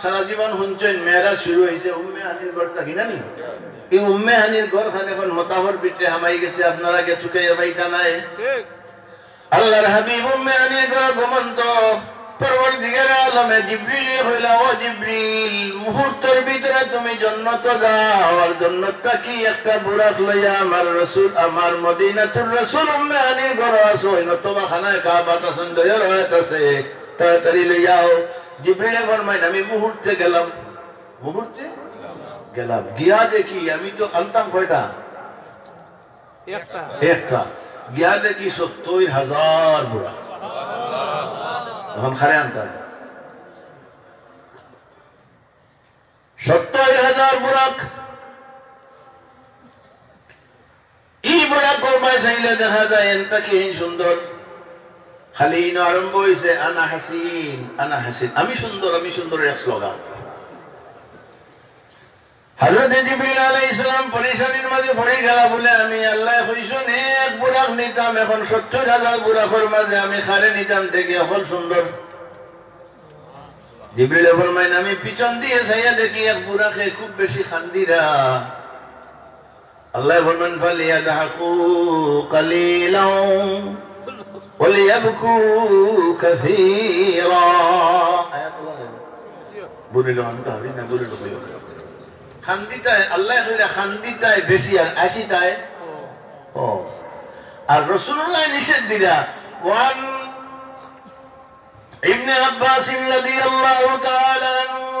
সারা জীবন শুনছেন মেয়েরা শুরু হয়েছে উম্মে হানির ঘর থাকি নানি এই উম্মে হানির ঘর খান এখন মোতাবর পিঠে হামাই গেছে আপনারা গে চুকাইয়া বাইটা নাই। আল্লাহর হাবিব উম্মে আনির ঘর ঘুমন্ত। আলমে জিব্রিল হইলা ও জিব্রিল মুহূর্তের ভিতরে তুমি জন্নত যাও আর জন্নতটা কি একটা বুড়াক লইয়া আমার রসুল আমার মদিনাতুর রসুল উম্মে ঘর আসো নতবা খানায় কাবাত আসন দয়ার হয়ে আছে। তাড়াতাড়ি লইয়াও। জিব্রিলে ফরমাইন আমি মুহূর্তে গেলাম। মুহূর্তে? গেলাম। গিয়া দেখি আমি তো আনতাম কয়টা? একটা। গিয়া দেখি সত্তর হাজার বুড়া। এখন খারে আনতে সত্তর হাজার বুড়াক। ই বুড়া করবাই চাইলে দেখা যায় এনটা কি সুন্দর। খালি আরম্ভ হয়েছে আনা হাসিন আনা হাসিন। আমি সুন্দর আমি সুন্দর স্লোগান আমি আল্লাহ এক নিতাম, এখন আমি নিতাম থেকে অকল আমি পিছন দিয়ে চাইয়া দেখি এক বুড়াকে খুব বেশি খান্দিরা। আল্লাহ ফরমান ফালিয়াদহাকু কালিলাও وليبكوا كثيرا আয়াত বলেন বলিল আমি তো হাবি না বলিল কইও খান্দিতায় আল্লাহ কইরা খান্দিতায় বেশি আর আসিতায় ও আর রাসূলুল্লাহ নিষেধ দিরা ওয়ান ابن عباس رضي الله تعالى عنه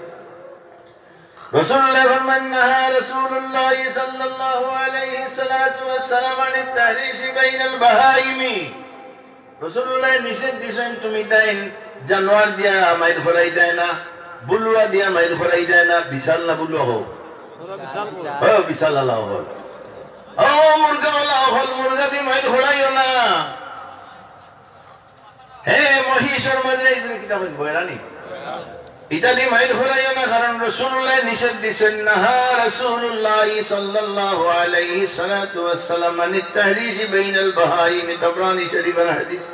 رسول الله فرمان نهى رسول الله صلى الله عليه الصلاة والسلام عن التهريش بين البهائم رسول الله নিষেধ দিছেন তুমি তাই জানোয়ার দিয়া মাইর ফরাই দেয় না বুলুয়া দিয়া মাইর ফরাই দেয় না বিশাল না বুলুয়া হোক ও বিশাল আল্লাহ হল ও মুরগা আল্লাহ হল মুরগা দিয়ে মাইর ফরাইও না হে মহিষর মাঝে এইগুলো কিতাব বয়রানি ইত্যাদি মাইল ঘোরাইও না কারণ রসুল্লাহ নিষেধ দিছেন নাহা রসুল্লাহ সাল্লাল্লাহু আলাইহি সালাতু ওয়াসসালাম আন তাহরিশ বাইনাল বাহাইম তাবরানি শরীফের হাদিস।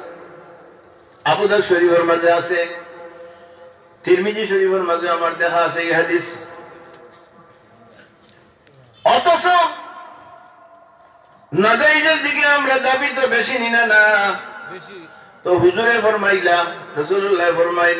আবু দাউদ শরীফের মাঝে আছে তিরমিজি শরীফের মাঝে আমার দেখা আছে এই হাদিস। অথচ নাজাইজের দিকে আমরা দাবি তো বেশি নিনা না। তো হুজুরে ফরমাইলা রসুল্লাহ ফরমাইল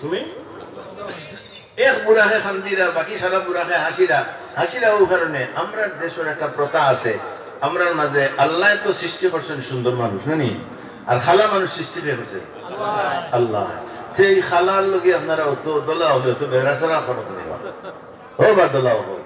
তুমি? এক বুড়াকে খান্দিরা বাকি সারা বুড়াকে হাসিরা। হাসিরা ও কারণে আমরা দেশের একটা প্রথা আছে। আমরার মাঝে আল্লাহ তো সৃষ্টি করছেন সুন্দর মানুষ নানি আর খালা মানুষ সৃষ্টি করছে? আল্লাহ। সেই খালার লোকে আপনারা অত দোলা হলে তো বেড়াচারা খরচ নেই ও বা দোলা হোক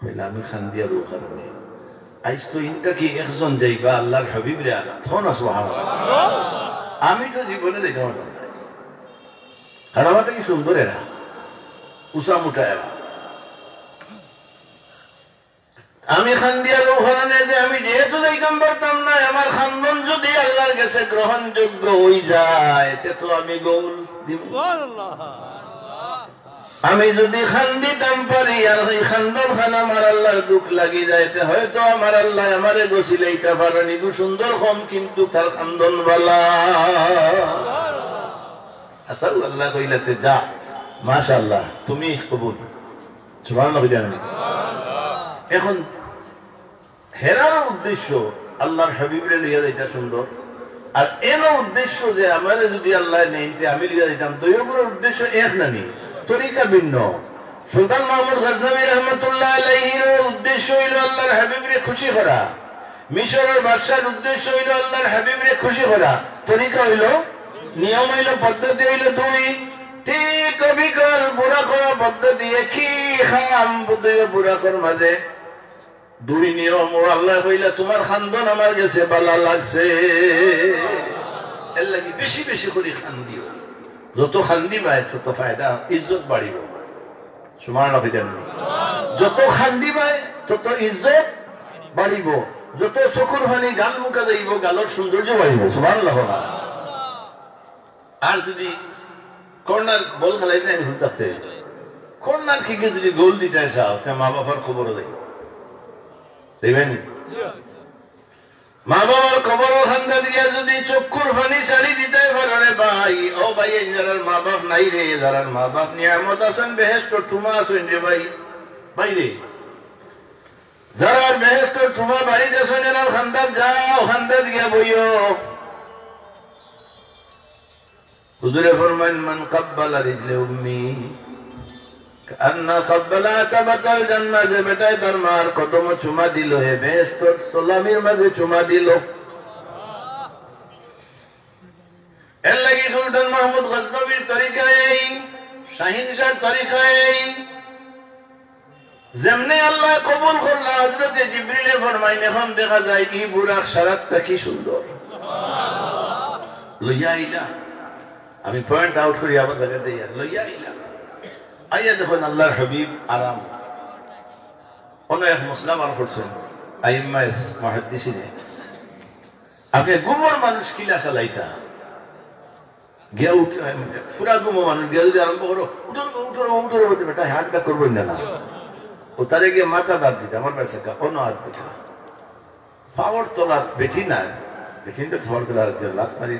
হইলে আমি খান্দিয়া রু কারণে আইস তো ইনটা কি একজন যাইবা আল্লাহর হাবিব রে আনা থন আসবাহ আমি তো জীবনে দেখতে পারতাম কারণ আমার কি সুন্দর এরা উষা মুঠা এরা আমি খান্দিয়ার ওখানে যে আমি যেহেতু যাইতাম পারতাম না আমার খান্দন যদি আল্লাহর কাছে গ্রহণযোগ্য হই যায় তে আমি গৌল দিব আমি যদি খান্দিতাম পারি, আর ওই খান্দন খান আমার আল্লাহর দুঃখ লাগি যাইতে, হয়তো আমার আল্লাহ আমারে গছিলাইতে পারেনি। গু সুন্দর কম কিন্তু তার খান্দন বালা আসাল আল্লাহ কইলাতে যা। মাশাআল্লাহ, তুমি কবুল। সুবহানাল্লাহ জানেন এখন, হেরার উদ্দেশ্য আল্লাহর হাবিবরে লইয়া যাইতা সুন্দর। আর এনো উদ্দেশ্য যে আমার যদি আল্লাহ নেই তে আমি লিখা দিতাম দৈবগুলোর উদ্দেশ্য এক নানি তরিকা ভিন্ন। সুলতান মাহমুদ গজনবী রহমতুল্লাহ আলাইহির উদ্দেশ্য হইল আল্লাহর হাবিবরে খুশি করা মিশরের বাদশার উদ্দেশ্য হইল আল্লাহর হাবিবরে খুশি করা তরিকা হইল, নিয়ম হইল, পদ্ধতি হইল দুই। ঠিক দুই নিয়ম আল্লাহ আমার গেছে বালা লাগছে। এর লাগি বেশি বেশি করে খান দিও। যত খান দিবাই তত ফায়দা, ইজ্জত বাড়িব। সুমার নবী দেন যত খান দিবাই তত ইজ্জত বাড়িব। যত চকুর হানি গাল মুখা যাইব গালর সৌন্দর্য বাড়িব সুমান আর যদি কর্নার বল খেলাই নাই হুতাতে কর্নার কি যদি গোল দিতে চাও, তে মা বাবার খবরও দেয় দেবেন মা বাবার খবর খান্দা দিয়া যদি চক্ষুর ফানি চালি দিতে পারো ভাই। ও ভাই যারার মা বাপ নাই রে, যারার মা বাপ নিয়ামত আছেন বেহেস্ত টুমা আছেন রে ভাই। ভাই রে। যারার বেহেস্ত টুমা বাড়িতে আছেন, এনার খান্দার যাও খান্দার গিয়া বইও। হুজুরে ফরমান মান কাব্বালা রিজলে উম্মি। কান্না কাব্বালা তাবাতাল জান্নাহ যে বেটায় তার মার কদম চুমা দিল হে বেহেস্ত সোলামির মাঝে চুমা দিল। এর লাগি সুলতান মাহমুদ গজনবীর তরিকায় শাহিন শাহ তরিকায় যেমনি আল্লাহ কবুল করলা হজরতে জিবরিলে ফরমাইন এখন দেখা যায় কি বুড়াক সারাতটা কি সুন্দর। লইয়া আইলা আমি পয়েন্ট আউট করি আবার দেখা লইয়া আইলা আইয়া দেখুন, আল্লাহর হাবিব আরাম। অন্য এক মুসলাম আর করছেন আইম্মাইস মহাদ্দিসিনে। আপনি গুমর মানুষ কিলা চালাইতা? গিয়া উঠ পুরা গুমো মানুষ, গিয়া যদি আরম্ভ করো উঠোর উঠোর উঠোর বলতে বেটা, হাটটা করবেন না না। ও তারে গিয়ে মাথা দাঁত দিতে, আমার কাছে অন্য হাত দিতে। পাওয়ার তোলা বেঠি না বেঠি তো পাওয়ার তোলা লাত মারি।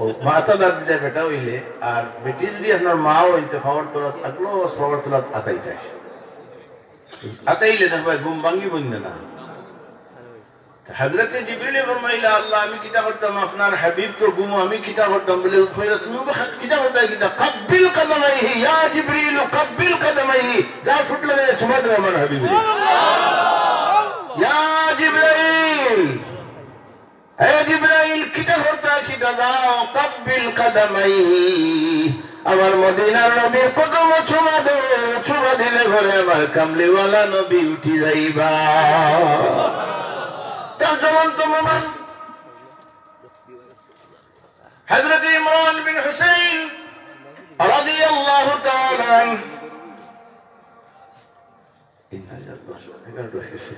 ও মাথা দাঁত দিতে বেটা হইলে আর বেটি যদি আপনার মা হইতে পাওয়ার তোলা থাকল পাওয়ার তোলা আতাইতে আতাইলে দেখবে ঘুম ভাঙ্গি বন্ধ না। হজরতে জিবরিলে ফরমাইলা আল্লাহ আমি কিতা করতাম আপনার হাবিব তো গুমো আমি কিতা করতাম বলে ফইরা তুমি কিতা করতাম কিতা কাব্বিল কদমাইহি ইয়া জিবরিল কাব্বিল কদমাইহি যা ফুটলে চুমা দাও আমার হাবিব ইয়া জিবরাইল হে জিবরাইল কিতা করতা কিতা দাও কাব্বিল কদমাইহি আমার মদিনার নবীর কদম চুমা দে, চুমা দিলে ঘরে আমার কামলিওয়ালা নবী উঠি যাইবা। তার যেমন তো মোমান হজরত ইমরান বিন হুসেন রাদিয়াল্লাহু তাআলা ইন্না জাল্লাহু এগারো হয়েছে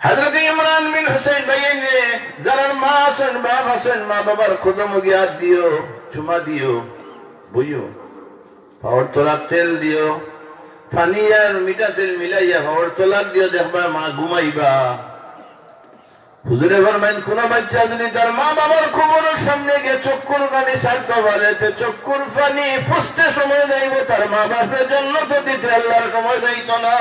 হজরত ইমরান বিন হোসেন ভাইয়েন রে যারার মা আছেন বাপ আছেন মা বাবার কদম গিয়া দিও, চুমা দিও বুঝো পাওয়ার তোলার তেল দিও, পানি আর মিঠা তেল মিলাইয়া পাওয়ার তোলার দিও, দেখবা মা ঘুমাইবা। হুজুরে ফরমাইন, কোন বাচ্চা যদি তার মা বাবার খবরের সামনে গিয়ে চক্কুর পানি ছাড়তে পারে, তো চক্ষুর পানি ফুসতে সময় দেব তার মা বাপের জন্য তো দিতে আল্লাহর সময় না।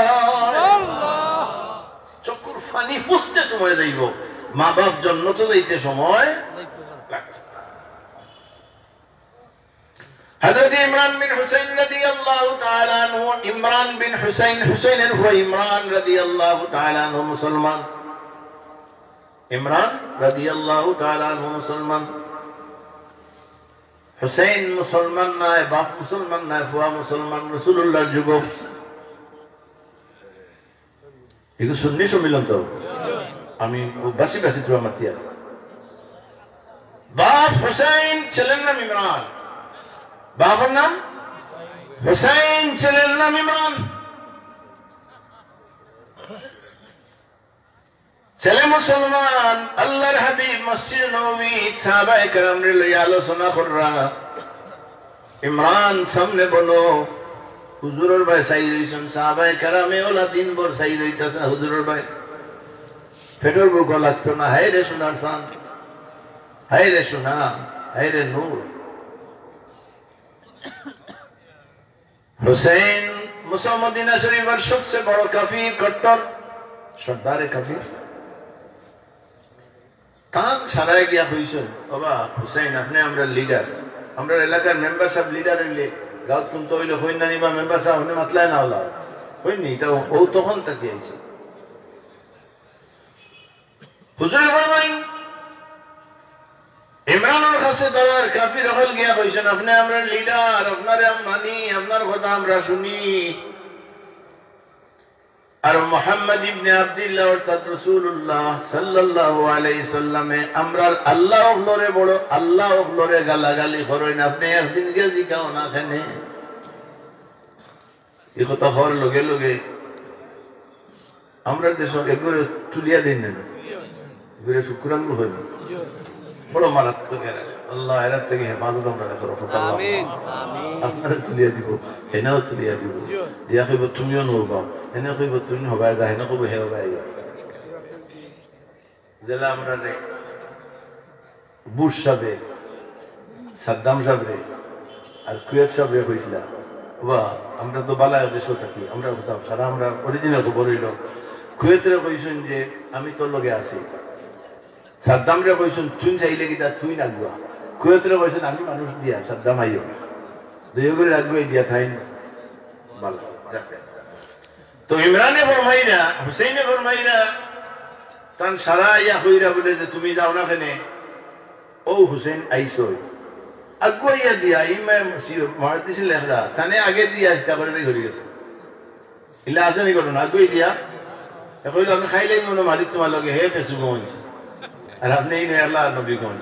চক্কুর পানি ফুসতে সময় দেব মা বাপ জন্য তো দিতে সময় ইমরান বিন ইমরান বিন ইমরান মুসলমান। ইমরান মুসলমান। মুসলমান নয়, বাপ মুসলমান নয় ফুয়া মুসলমান, রাসূলুল্লাহর যুগ এগুলো সুন্নি সম্মিলন তো আমি বাসি বাসি তো আমার তিয়ার বাপ হুসাইন ছেলের নাম ইমরান বাবার নাম হুসাইন ছেলের নাম ইমরান ছেলে মুসলমান আল্লাহর হাবিব মসজিদ নবী সাহাবায়ে কেরাম রে লইয়া আলোচনা কররা ইমরান সামনে বলো হুজুরের ভাই সাই রইছেন সাহাবায়ে কেরামে ওলা দিন ভর সাই রইতাছে হুজুরের ভাই। পেটর বুক লাগতো না, হায় রে সোনার সান, হায় রে সোনা, হায় রে নূর। হুসেন মুসলমদিনা শরীফের সবচেয়ে বড় কাফির, কট্টর, সর্দারে কাফির। তাক সারায় গিয়া হইছেন, বাবা হুসেন আপনি আমরা লিডার আমরা এলাকার মেম্বার সাহেব লিডার গাঁত কুন্ত হইলে হইন না, নিবা মেম্বার সাহেব না হলা হইনি এটা ও তখন আইছে। হুজুরে ফরমাই ইমরানের কাছে কাফির হল গিয়া কইছেন, আপনি আমরা লিডার আপনারে মানি, আপনার কথা আমরা শুনি। আর মোহাম্মদ ইবনে আব্দুল্লাহ অর্থাৎ রাসূলুল্লাহ সাল্লাল্লাহু আলাইহি সাল্লামে আমরা আল্লাহ ওগলরে বড়, আল্লাহ ওগলরে গালাগালি করেন। আপনি একদিন গিয়ে জিকাও না খানে। এই কথা হওয়ার লগে লগে আমরা দেশ এগুলো তুলিয়া দিন না। এগুলো শুক্রাঙ্গ হইল বড় মারাত্মক এরা। আল্লাহ এরার থেকে হেফাজত আমরা রাখো আমিন আমিন। আপনারা তুলিয়া দিব হেনাও তুলিয়া দিব। দিয়া কইব তুমিও নবাও হেনে কইব তুমি হবাই যা হেনে কইব হে হবাই যা। জেলা আমরা রে বুশ সাবে সাদ্দাম সাবরে আর কুয়েত সাবরে কইছিল বা আমরা তো বালায় দেশও থাকি আমরা কোথাও সারা আমরা অরিজিনাল খবর হইল। কুয়েতরে কইছেন যে আমি তোর লগে আছি। সাদ্দাম রে কইছেন তুই চাইলে কি তা তুই নাগবা কুয়েতরে কইছেন আমি মানুষ দিয়া সাদ্দাম আইও দুই করে রাখব এই দিয়া থাইন। ভালো। তো ইমরানে ফরমাইরা, হুসেইনে ফরমাইরা, তান সারা ইয়া কইরা বলে যে, তুমি যাও না কেনে? ও হুসেন আইসই। আগুয়াইয়া দিয়া ইমা মহাদিস লেখরা, তানে আগে দিয়া ইটা করে ঘুরে গেছে। ইলা আছে নি ঘটনা আগুয়াই দিয়া কইলো, আমি খাইলে মনে মালিক তোমার লগে হে ফেসু গঞ্জ আর আপনি এই নয় আল্লাহ নবী গঞ্জ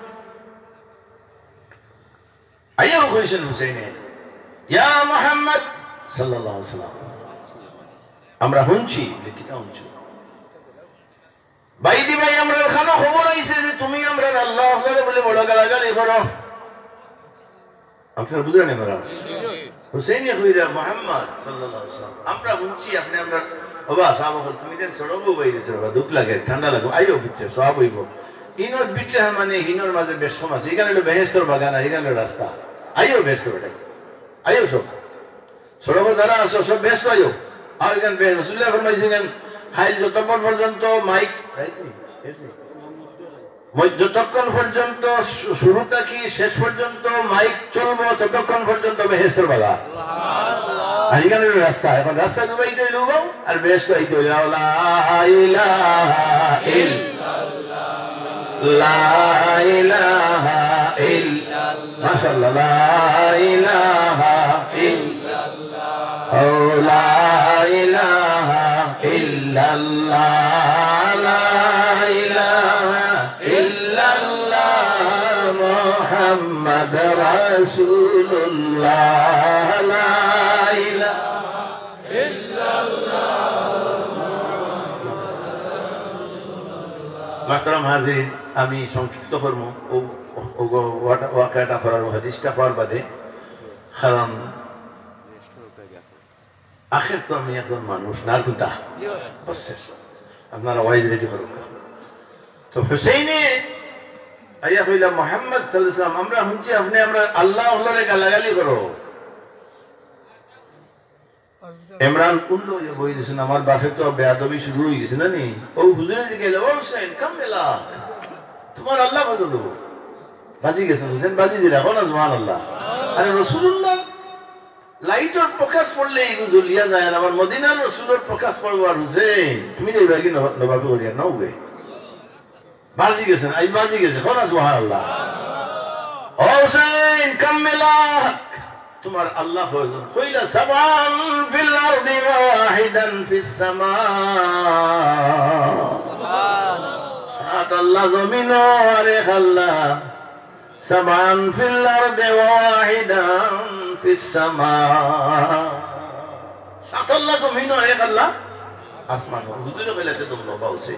আইয়াও কইছেন হুসেইনে ইয়া মুহাম্মদ সাল্লাল্লাহু আলাইহি সাল্লাম আমরা শুনছি বলে কিতা শুনছি বাইদি ভাই, আমরা খানো খবর আইছে যে তুমি আমরা আল্লাহ আল্লাহ বলে বড় গালাগালি করো। আপনারা বুঝলেন আমরা হুসেইন কইরা, মোহাম্মদ সাল্লাল্লাহু আলাইহি ওয়াসাল্লাম, আমরা শুনছি আপনি আমরা বাবা সাহাবা তুমি দেন সড়ক বাইরেছে বাবা দুঃখ লাগে, ঠান্ডা লাগে আইও বুঝছে সব হইব। ইনর বিটলে মানে হিনর মাঝে বেশ আছে এখানে হলো বেহেস্তর বাগান এখানে রাস্তা। আইও ব্যস্ত বেটা আইও সব সড়ক যারা আছো সব ব্যস্ত আইও আর এখানে রসুল্লাহ ফরমাইছিলেন খাইল যতক্ষণ পর্যন্ত মাইক যতক্ষণ পর্যন্ত শুরু থাকি শেষ পর্যন্ত মাইক চলবো ততক্ষণ পর্যন্ত বেহেস্তর বাগা আর এখানে রাস্তা এখন রাস্তা ডুবাইতে হইল আর বেশ কইতে হইল মাশাআল্লাহ, লা ইলাহা ইল্লাল্লাহ, ও লা ইলাহা ইল্লাল্লাহ, লা ইলাহা ইল্লাল্লাহ, মুহাম্মদ রাসূলুল্লাহ, লা ইলাহা মাহতারাম হাজির আমি সংক্ষিপ্ত কর্ম ও ওয়াকাটা করার হাদিসটা আখের তো আমি একজন মানুষ বাস আপনারা ওয়াইজ রেডি করুন তো হুসেইনে মোহাম্মদ সাল্লাম আমরা আপনি আমরা আল্লাহ আল্লাহরে গালাগালি করো। ইমরান কুন্দ ইয়ে বই দিছেন আমার বাপে তো বেয়াদবি শুরু হয়ে গেছে না নি ও হুজুরে যে গেলে, ও হুসেন কাম তোমার আল্লাহ কত বাজি গেছেন, হুসেন বাজি দিলা কোন জমান আল্লাহ আরে রসুল্লাহ লাইটের প্রকাশ পড়লে জ্বলিয়া যায় আর আমার মদিনার রসুলের প্রকাশ পড়ব আর হুসেন। তুমি নেই বাকি নবাবি করিয়া নাও গে। বাজি গেছেন আই বাজি গেছে কোন জমান আল্লাহ ও হুসেন কাম মেলা তোমার আল্লাহ প্রয়োজন কইলা সাবান ফিল আরদি ওয়া ওয়াহিদান ফিস সামা। সাত আল্লাহ জমিন আর আল্লাহ। ফিল আরদি ওয়া ওয়াহিদান ফিস সামা। সাত আল্লাহ জমিন আর এক আল্লাহ। আসমান হুজুরে কইলাতে তোমরা বাউছে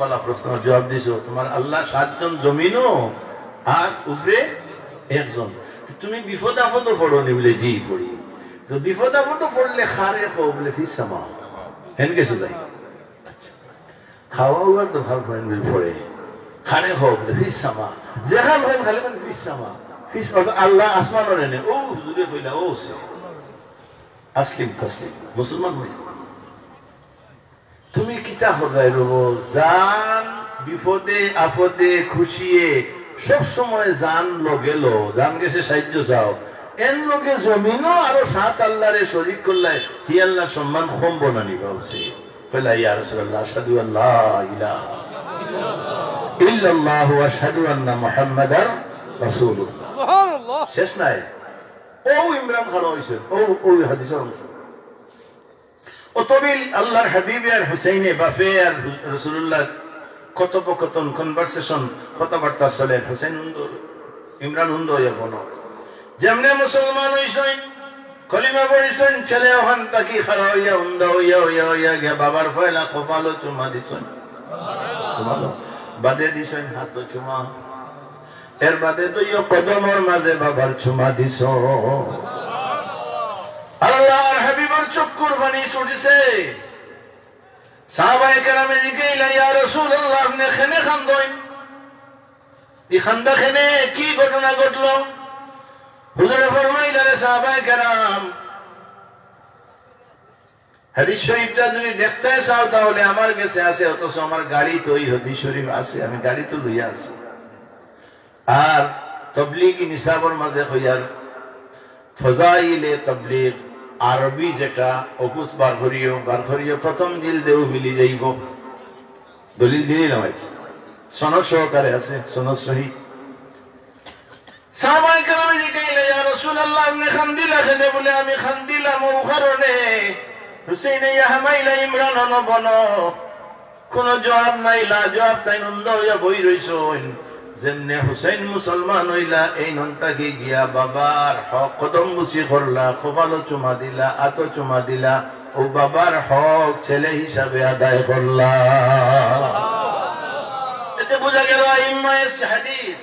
বড় প্রশ্ন, জবাব দিছো, তোমার আল্লাহ সাতজন জমিনও আর উপরে একজন। তুমি বিপদ আপদও পড়ো নি বলে জি পড়ি। তো বিপদ আপদও পড়লে খারে খাও বলে ফিস সামা। হেন গেছে আচ্ছা। খাওয়া তো খাওয়া পড়েন বলে পড়ে। খানে হোক ফিসামা যেখান হয় খালি খালি ফিসামা ফিস আল্লাহ আসমানের এনে ও হুজুরে কইলা ও আসলিম তাসলিম মুসলমান হয়েছে তুমি কিতা হরাই রব জান বিপদে, আপদে খুশিয়ে সব সময় জান লগেল জান গেছে সাহায্য চাও। এর লগে জমিনও আরও সাত আল্লাহরে শরীক করলাই কি আল্লাহ সম্মান কম বনানি পাওছে। পেলা ইয়া রাসূলুল্লাহ আশহাদু আল্লাহ ইলাহা। ইল্লাল্লাহু আশহাদু আন্না মুহাম্মাদার রাসূলুল্লাহ। সুবহানাল্লাহ। শেষ নাই। ও ইমরান খান হয়েছে ও ও হাদিসের অংশ। ও তবিল আল্লাহর হাবিবে আর হুসাইনে বাফে আর রসুল্লাহ কথোপকথন কনভারসেশন কথাবার্তা চলে। হুসাইন উন্দ ইমরান উন্দ হইয়া বন। যেমনে মুসলমান হইছেন কলিমা পড়িছেন ছেলে ওখান তাকি খারা হইয়া উন্দ হইয়া হইয়া হইয়া গিয়া বাবার ফয়লা কপালো চুমা দিছেন। বাদে দিছেন হাত চুমা। এর বাদে তো ইয় কদমর মাঝে বাবার চুমা দিছ। আল্লাহর হাবিবর ছুটিছে সাহাবায়ে কেরামে ইয়া খেনে খান্দা খেনে, কি ঘটনা ঘটলো? হুজুরে ফরমাইলা সাহাবায়ে কেরাম হাদিস শরীফটা যদি দেখতে চাও তাহলে আমার কাছে আছে, অথচ আমার গাড়ি তো ওই হাদিস শরীফ আছে, আমি গাড়ি তো লইয়া আছি। আর তবলিগি নিসাবর মাঝে হইয়ার ফজাইলে তবলিগ আরবি যেটা, অকুত বার করিও প্রথম দিল দেও মিলি যাইব। দলিল দিলি নয় সনদ সহকারে আছে, সনদ সহি। সাহাবায়ে কেরামে জিজ্ঞাসা ইয়া রাসূলুল্লাহ আপনি খান্দিলা কেন বলে, আমি খান্দিলাম ও কারণে হুসেইন ইয়া হামাইলা ইমরান অনবন কোন জবাব নাইলা জবাব তাই নন্দ হইয়া বই রইছইন যেমনে হুসেইন মুসলমান হইলা, এই নন্তাকে গিয়া বাবার হক কদম বুসি করলা কপালো চুমা দিলা আতো চুমা দিলা, ও বাবার হক ছেলে হিসাবে আদায় করলা। এতে বোঝা গেল ইম্মায়ের হাদিস।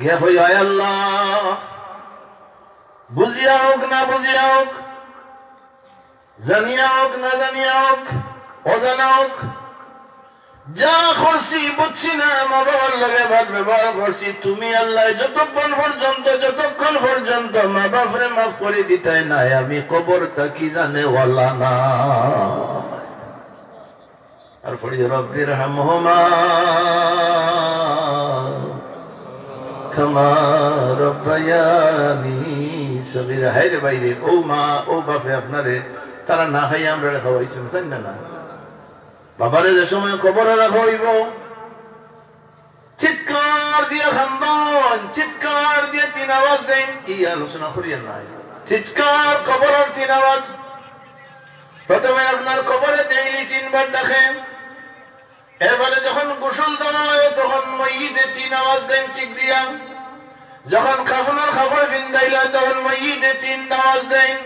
গিয়া হই বুঝিয়া হোক না বুঝিয়া হোক, জানিয়া হোক না জানিয়া হোক, অজানা হোক, যা করছি বুঝছি না, মা বাবার লগে ভাত ব্যবহার করছি, তুমি আল্লাহ যতক্ষণ পর্যন্ত যতক্ষণ পর্যন্ত মা বাপরে মাফ করে দিতাই নাই, আমি কবর তাকি জানে ওয়ালা না। আর পড়ি রব্বির হামহুমা ক্ষমা রব্বায়ানি সবির হাইরে বাইরে, ও মা, ও বাপে আপনারে, তারা না খাইয়া আমরা খাওয়াইছেন জান না? বাবারে যে সময় খবর রাখা হইব চিৎকার দিয়ে খান্দন চিৎকার দিয়ে তিন আওয়াজ দেন এই আলোচনা করিয়েন নাই। চিৎকার খবরের তিন আওয়াজ। প্রথমে আপনার খবরে ডেইলি তিনবার দেখেন এরপরে যখন গোসল দেওয়া হয়, তখন মইদে তিন আওয়াজ দেন চিক দিয়া যখন খাফনের খাফড়ে ফিন্দাইল হয়, তখন মইদে তিন আওয়াজ দেন।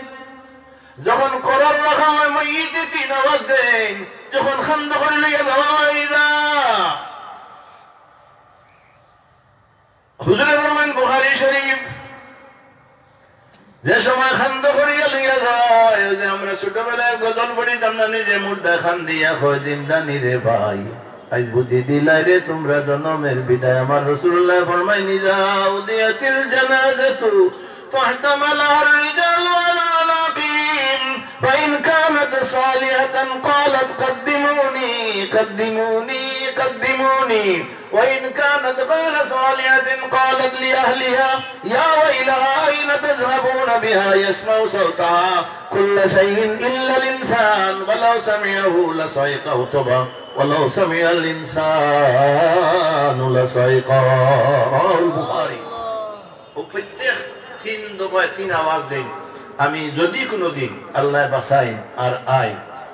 যখন করার রাখা হয় মইদে তিন আওয়াজ দেন। যখন খান্দ করলে লইয়া লইলা হুজুরে ফরমান বুখারী শরীফ যে সময় খান্দ করিয়া লইয়া যায় যে আমরা ছোটবেলায় গজল পড়িতাম না নিজে মুর্দা খান দিয়া হয় জিন্দানি রে ভাই আজ বুঝি দিলাই রে তোমরা জনমের বিদায় আমার রসুল্লাহ ফরমাই নিজাও দিয়াছিল জানাজাতু فاحتملها الرجال على ناقين فإن كانت صالحة قالت قدموني قدموني قدموني وإن كانت غير صالحة قالت لأهلها يا ويلها أين تذهبون بها يسمع صوتها كل شيء إلا الإنسان ولو سمعه لصيقه طبعا ولو سمع الإنسان لصيقه رواه البخاري প্রত্যেক তিন দফায় তিন আওয়াজ দেন আমি যদি কোনোদিন আল্লাহ বাসাইন আর আই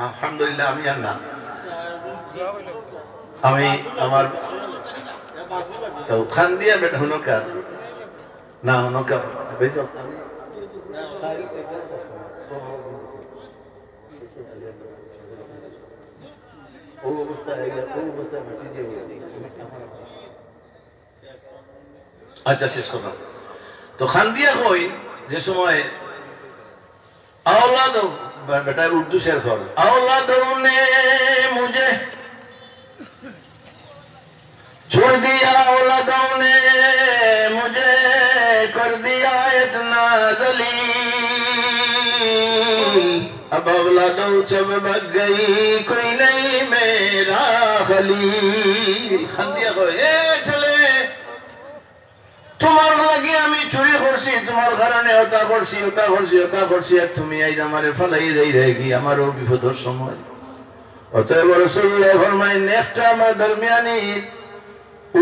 আলহামদুলিল্লাহ, আমি আর না আমি আমার খান দিয়া বেটা হনুকা না হনুকা আচ্ছা শেষ কথা তো খান দিয়া যে সময় আওলাদ بیٹا اردو شیر خور اولادوں نے مجھے چھوڑ دیا، اولادوں نے مجھے کر دیا اتنا ذلیل۔ اب اولادوں چب بگ گئی، کوئی نہیں میرا خلیل۔ خندیا کو اے چلے تمہارا চুরি করছি, তোমার কারণে ওটা করছি ওটা করছি ওটা করছি, আর তুমি এই আমারে ফলাই দেই রে, কি আমারও বিপদের সময়। অতএব রসুল্লাহ ফরমাই নেকটা আমার দরমিয়ানি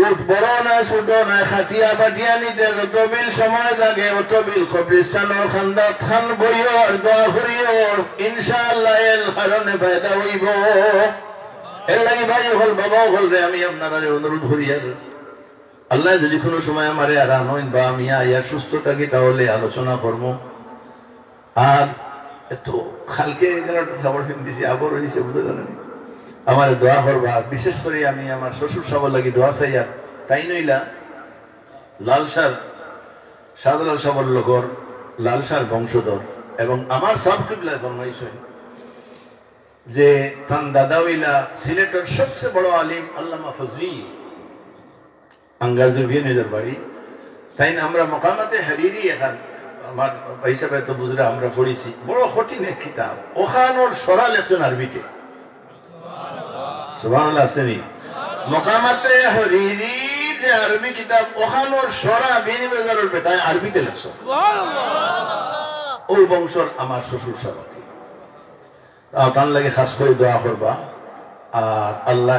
উঠ বড় না ছোট না, খাটিয়া নিতে যত বিল সময় লাগে, অত বিল কবরিস্তানের খান্দাত খান বইও আর দোয়া করিও, ইনশাআল্লাহ এর কারণে ফায়দা হইব। এর লাগি ভাই হল, বাবাও হল রে, আমি আপনারা অনুরোধ করি আর আল্লাহ যদি কোনো সময় আমারে আর আনইন বা আমি আয়ার সুস্থ থাকি, তাহলে আলোচনা করব আর এত খালকে খাবার দিছি, আবার হয়েছে বুঝতে জানেন আমার দোয়া করবা। বিশেষ করে আমি আমার শ্বশুর সবার লাগি দোয়া চাই, আর তাই নইলা, লাল সার, শাহজালাল সাবর লগর, লাল সার বংশধর, এবং আমার সাব কিবলায় ফরমাইছেন যে তান দাদা হইলা সিলেটের সবচেয়ে বড় আলিম, আল্লামা ফজলি আঙ্গাজুর বিয়ে নিজের বাড়ি। তাই না, আমরা মকামাতে হারিরি এখন। আমার হিসাবে তো বুঝলে আমরা পড়েছি। বড় কঠিন এক কিতাব। ওখানোর সরা লেখছেন আরবিতে। সুবাহ হরিরি যে আরবি কিতাব, ওখানোর সরা বিনি বাজারের বেটায় আরবিতে লেখছ ওই বংশর আমার শ্বশুর তার লাগে খাস করে দোয়া করবা। আর আল্লাহ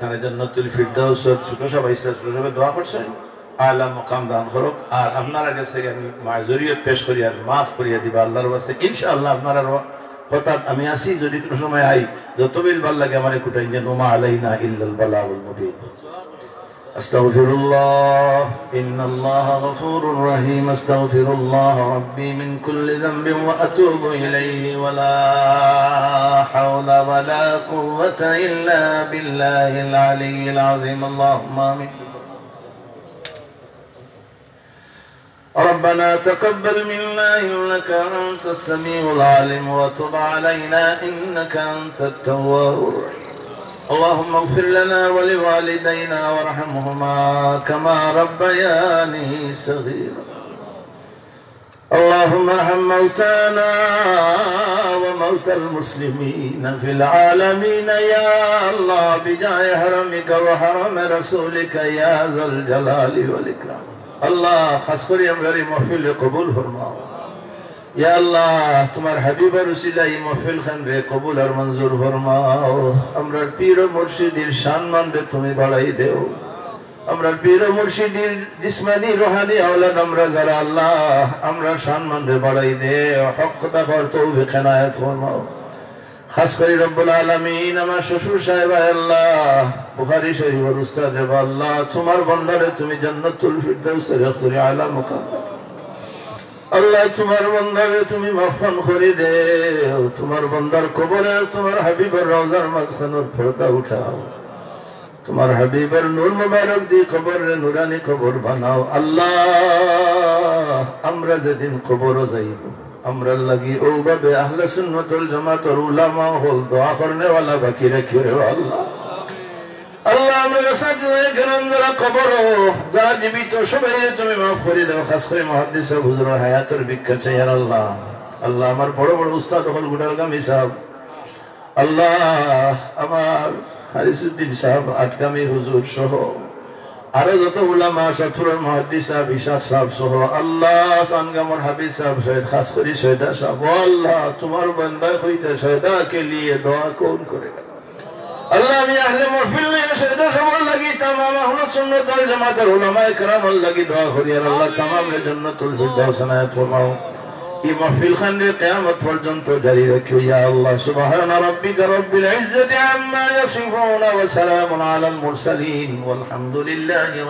তাহলে জন্নতুল ফিরদাউস ছোট সবাই ছোট সবাই দোয়া করছেন আল্লাহ মকাম দান করুক। আর আপনারা কাছে আমি মাজরিয়ত পেশ করি আর মাফ করিয়া দিবা আল্লাহর বাস্তে ইনশাআল্লাহ আপনারা হঠাৎ আমি আসি, যদি কোনো সময় আই, যত বিল ভালো লাগে আমার কুটাই যেন মা আলাইনা ইল্লাল বালাউল মুবিন। أستغفر الله. إن الله غفور رحيم. أستغفر الله ربي من كل ذنب وأتوب إليه. ولا حول ولا قوة إلا بالله العلي العظيم. اللهم آمين. ربنا تقبل منا إنك أنت السميع العليم. وتب علينا إنك أنت التواب الرحيم. اللهم اغفر لنا ولوالدينا وارحمهما كما ربياني صغيرا اللهم ارحم موتانا وموتى المسلمين في العالمين يا الله بجاه حرمك وحرم رسولك يا ذا الجلال والإكرام الله খাস করে আমরা এই মহফিল কবুল ফরমাও তোমার তুমি বাড়াই দেও। কথা শ্বশুর সাহেব আল্লাহ আল্লাহ, তোমার বন্দারে তুমি জান্নাতুল ফিরদাউসের আলা মুকাদ্দাম। আল্লাহ, তোমার বন্দারে তুমি মাফান করে দে তোমার বন্দার কবরে তোমার হাবিবের রওজার মাঝখানোর পর্দা উঠাও। তোমার হাবিবের নূর মুবারক দিয়ে কবরে নুরানি কবর বানাও। আল্লাহ, আমরা যেদিন কবর যাইব, আমরা লাগি ও ভাবে আহলে সুন্নতুল জামাতের উলামা হল দোয়া করনে ওয়ালা বাকি রাখি রে আল্লাহ। আল্লাহ আমরা গেলাম যারা কবর, যারা জীবিত, সবাই তুমি মাফ করে দাও, খাস করে মহাদিস হুজুর হায়াতের ভিক্ষা চাই আর আল্লাহ। আল্লাহ আমার বড় বড় উস্তাদ হল গুডাল গামী আল্লাহ আমার হারিসুদ্দিন সাহেব আটকামি হুজুর সহ আরও যত উলামা সথুর মহাদ্দিস সাহেব, ইশাক সাহেব সহ আল্লাহ, সানগামর হাবিজ সাহেব সৈয়দ খাস করি সৈয়দা সাহেব আল্লাহ, তোমার বন্দা হইতে সৈয়দা কে লিয়ে দোয়া কোন করে আল্লাহ আমি আহলে মহফিল নিয়ে সৈয়দা সবার লাগি তামাম আহলে সুন্নাত ওয়াল জামাতের উলামা ইকরাম লাগি দোয়া করি আর আল্লাহ তামাম এর জান্নাতুল ফিরদাউস নায়াত ফরমাও এই মাহফিল খান রে কিয়ামত পর্যন্ত জারি রাখিও ইয়া আল্লাহ সুবহান রাব্বিকা রব্বিল ইজ্জাতি আম্মা ইয়াসিফুন ওয়া সালামুন আলাল মুরসালিন ওয়াল হামদুলিল্লাহি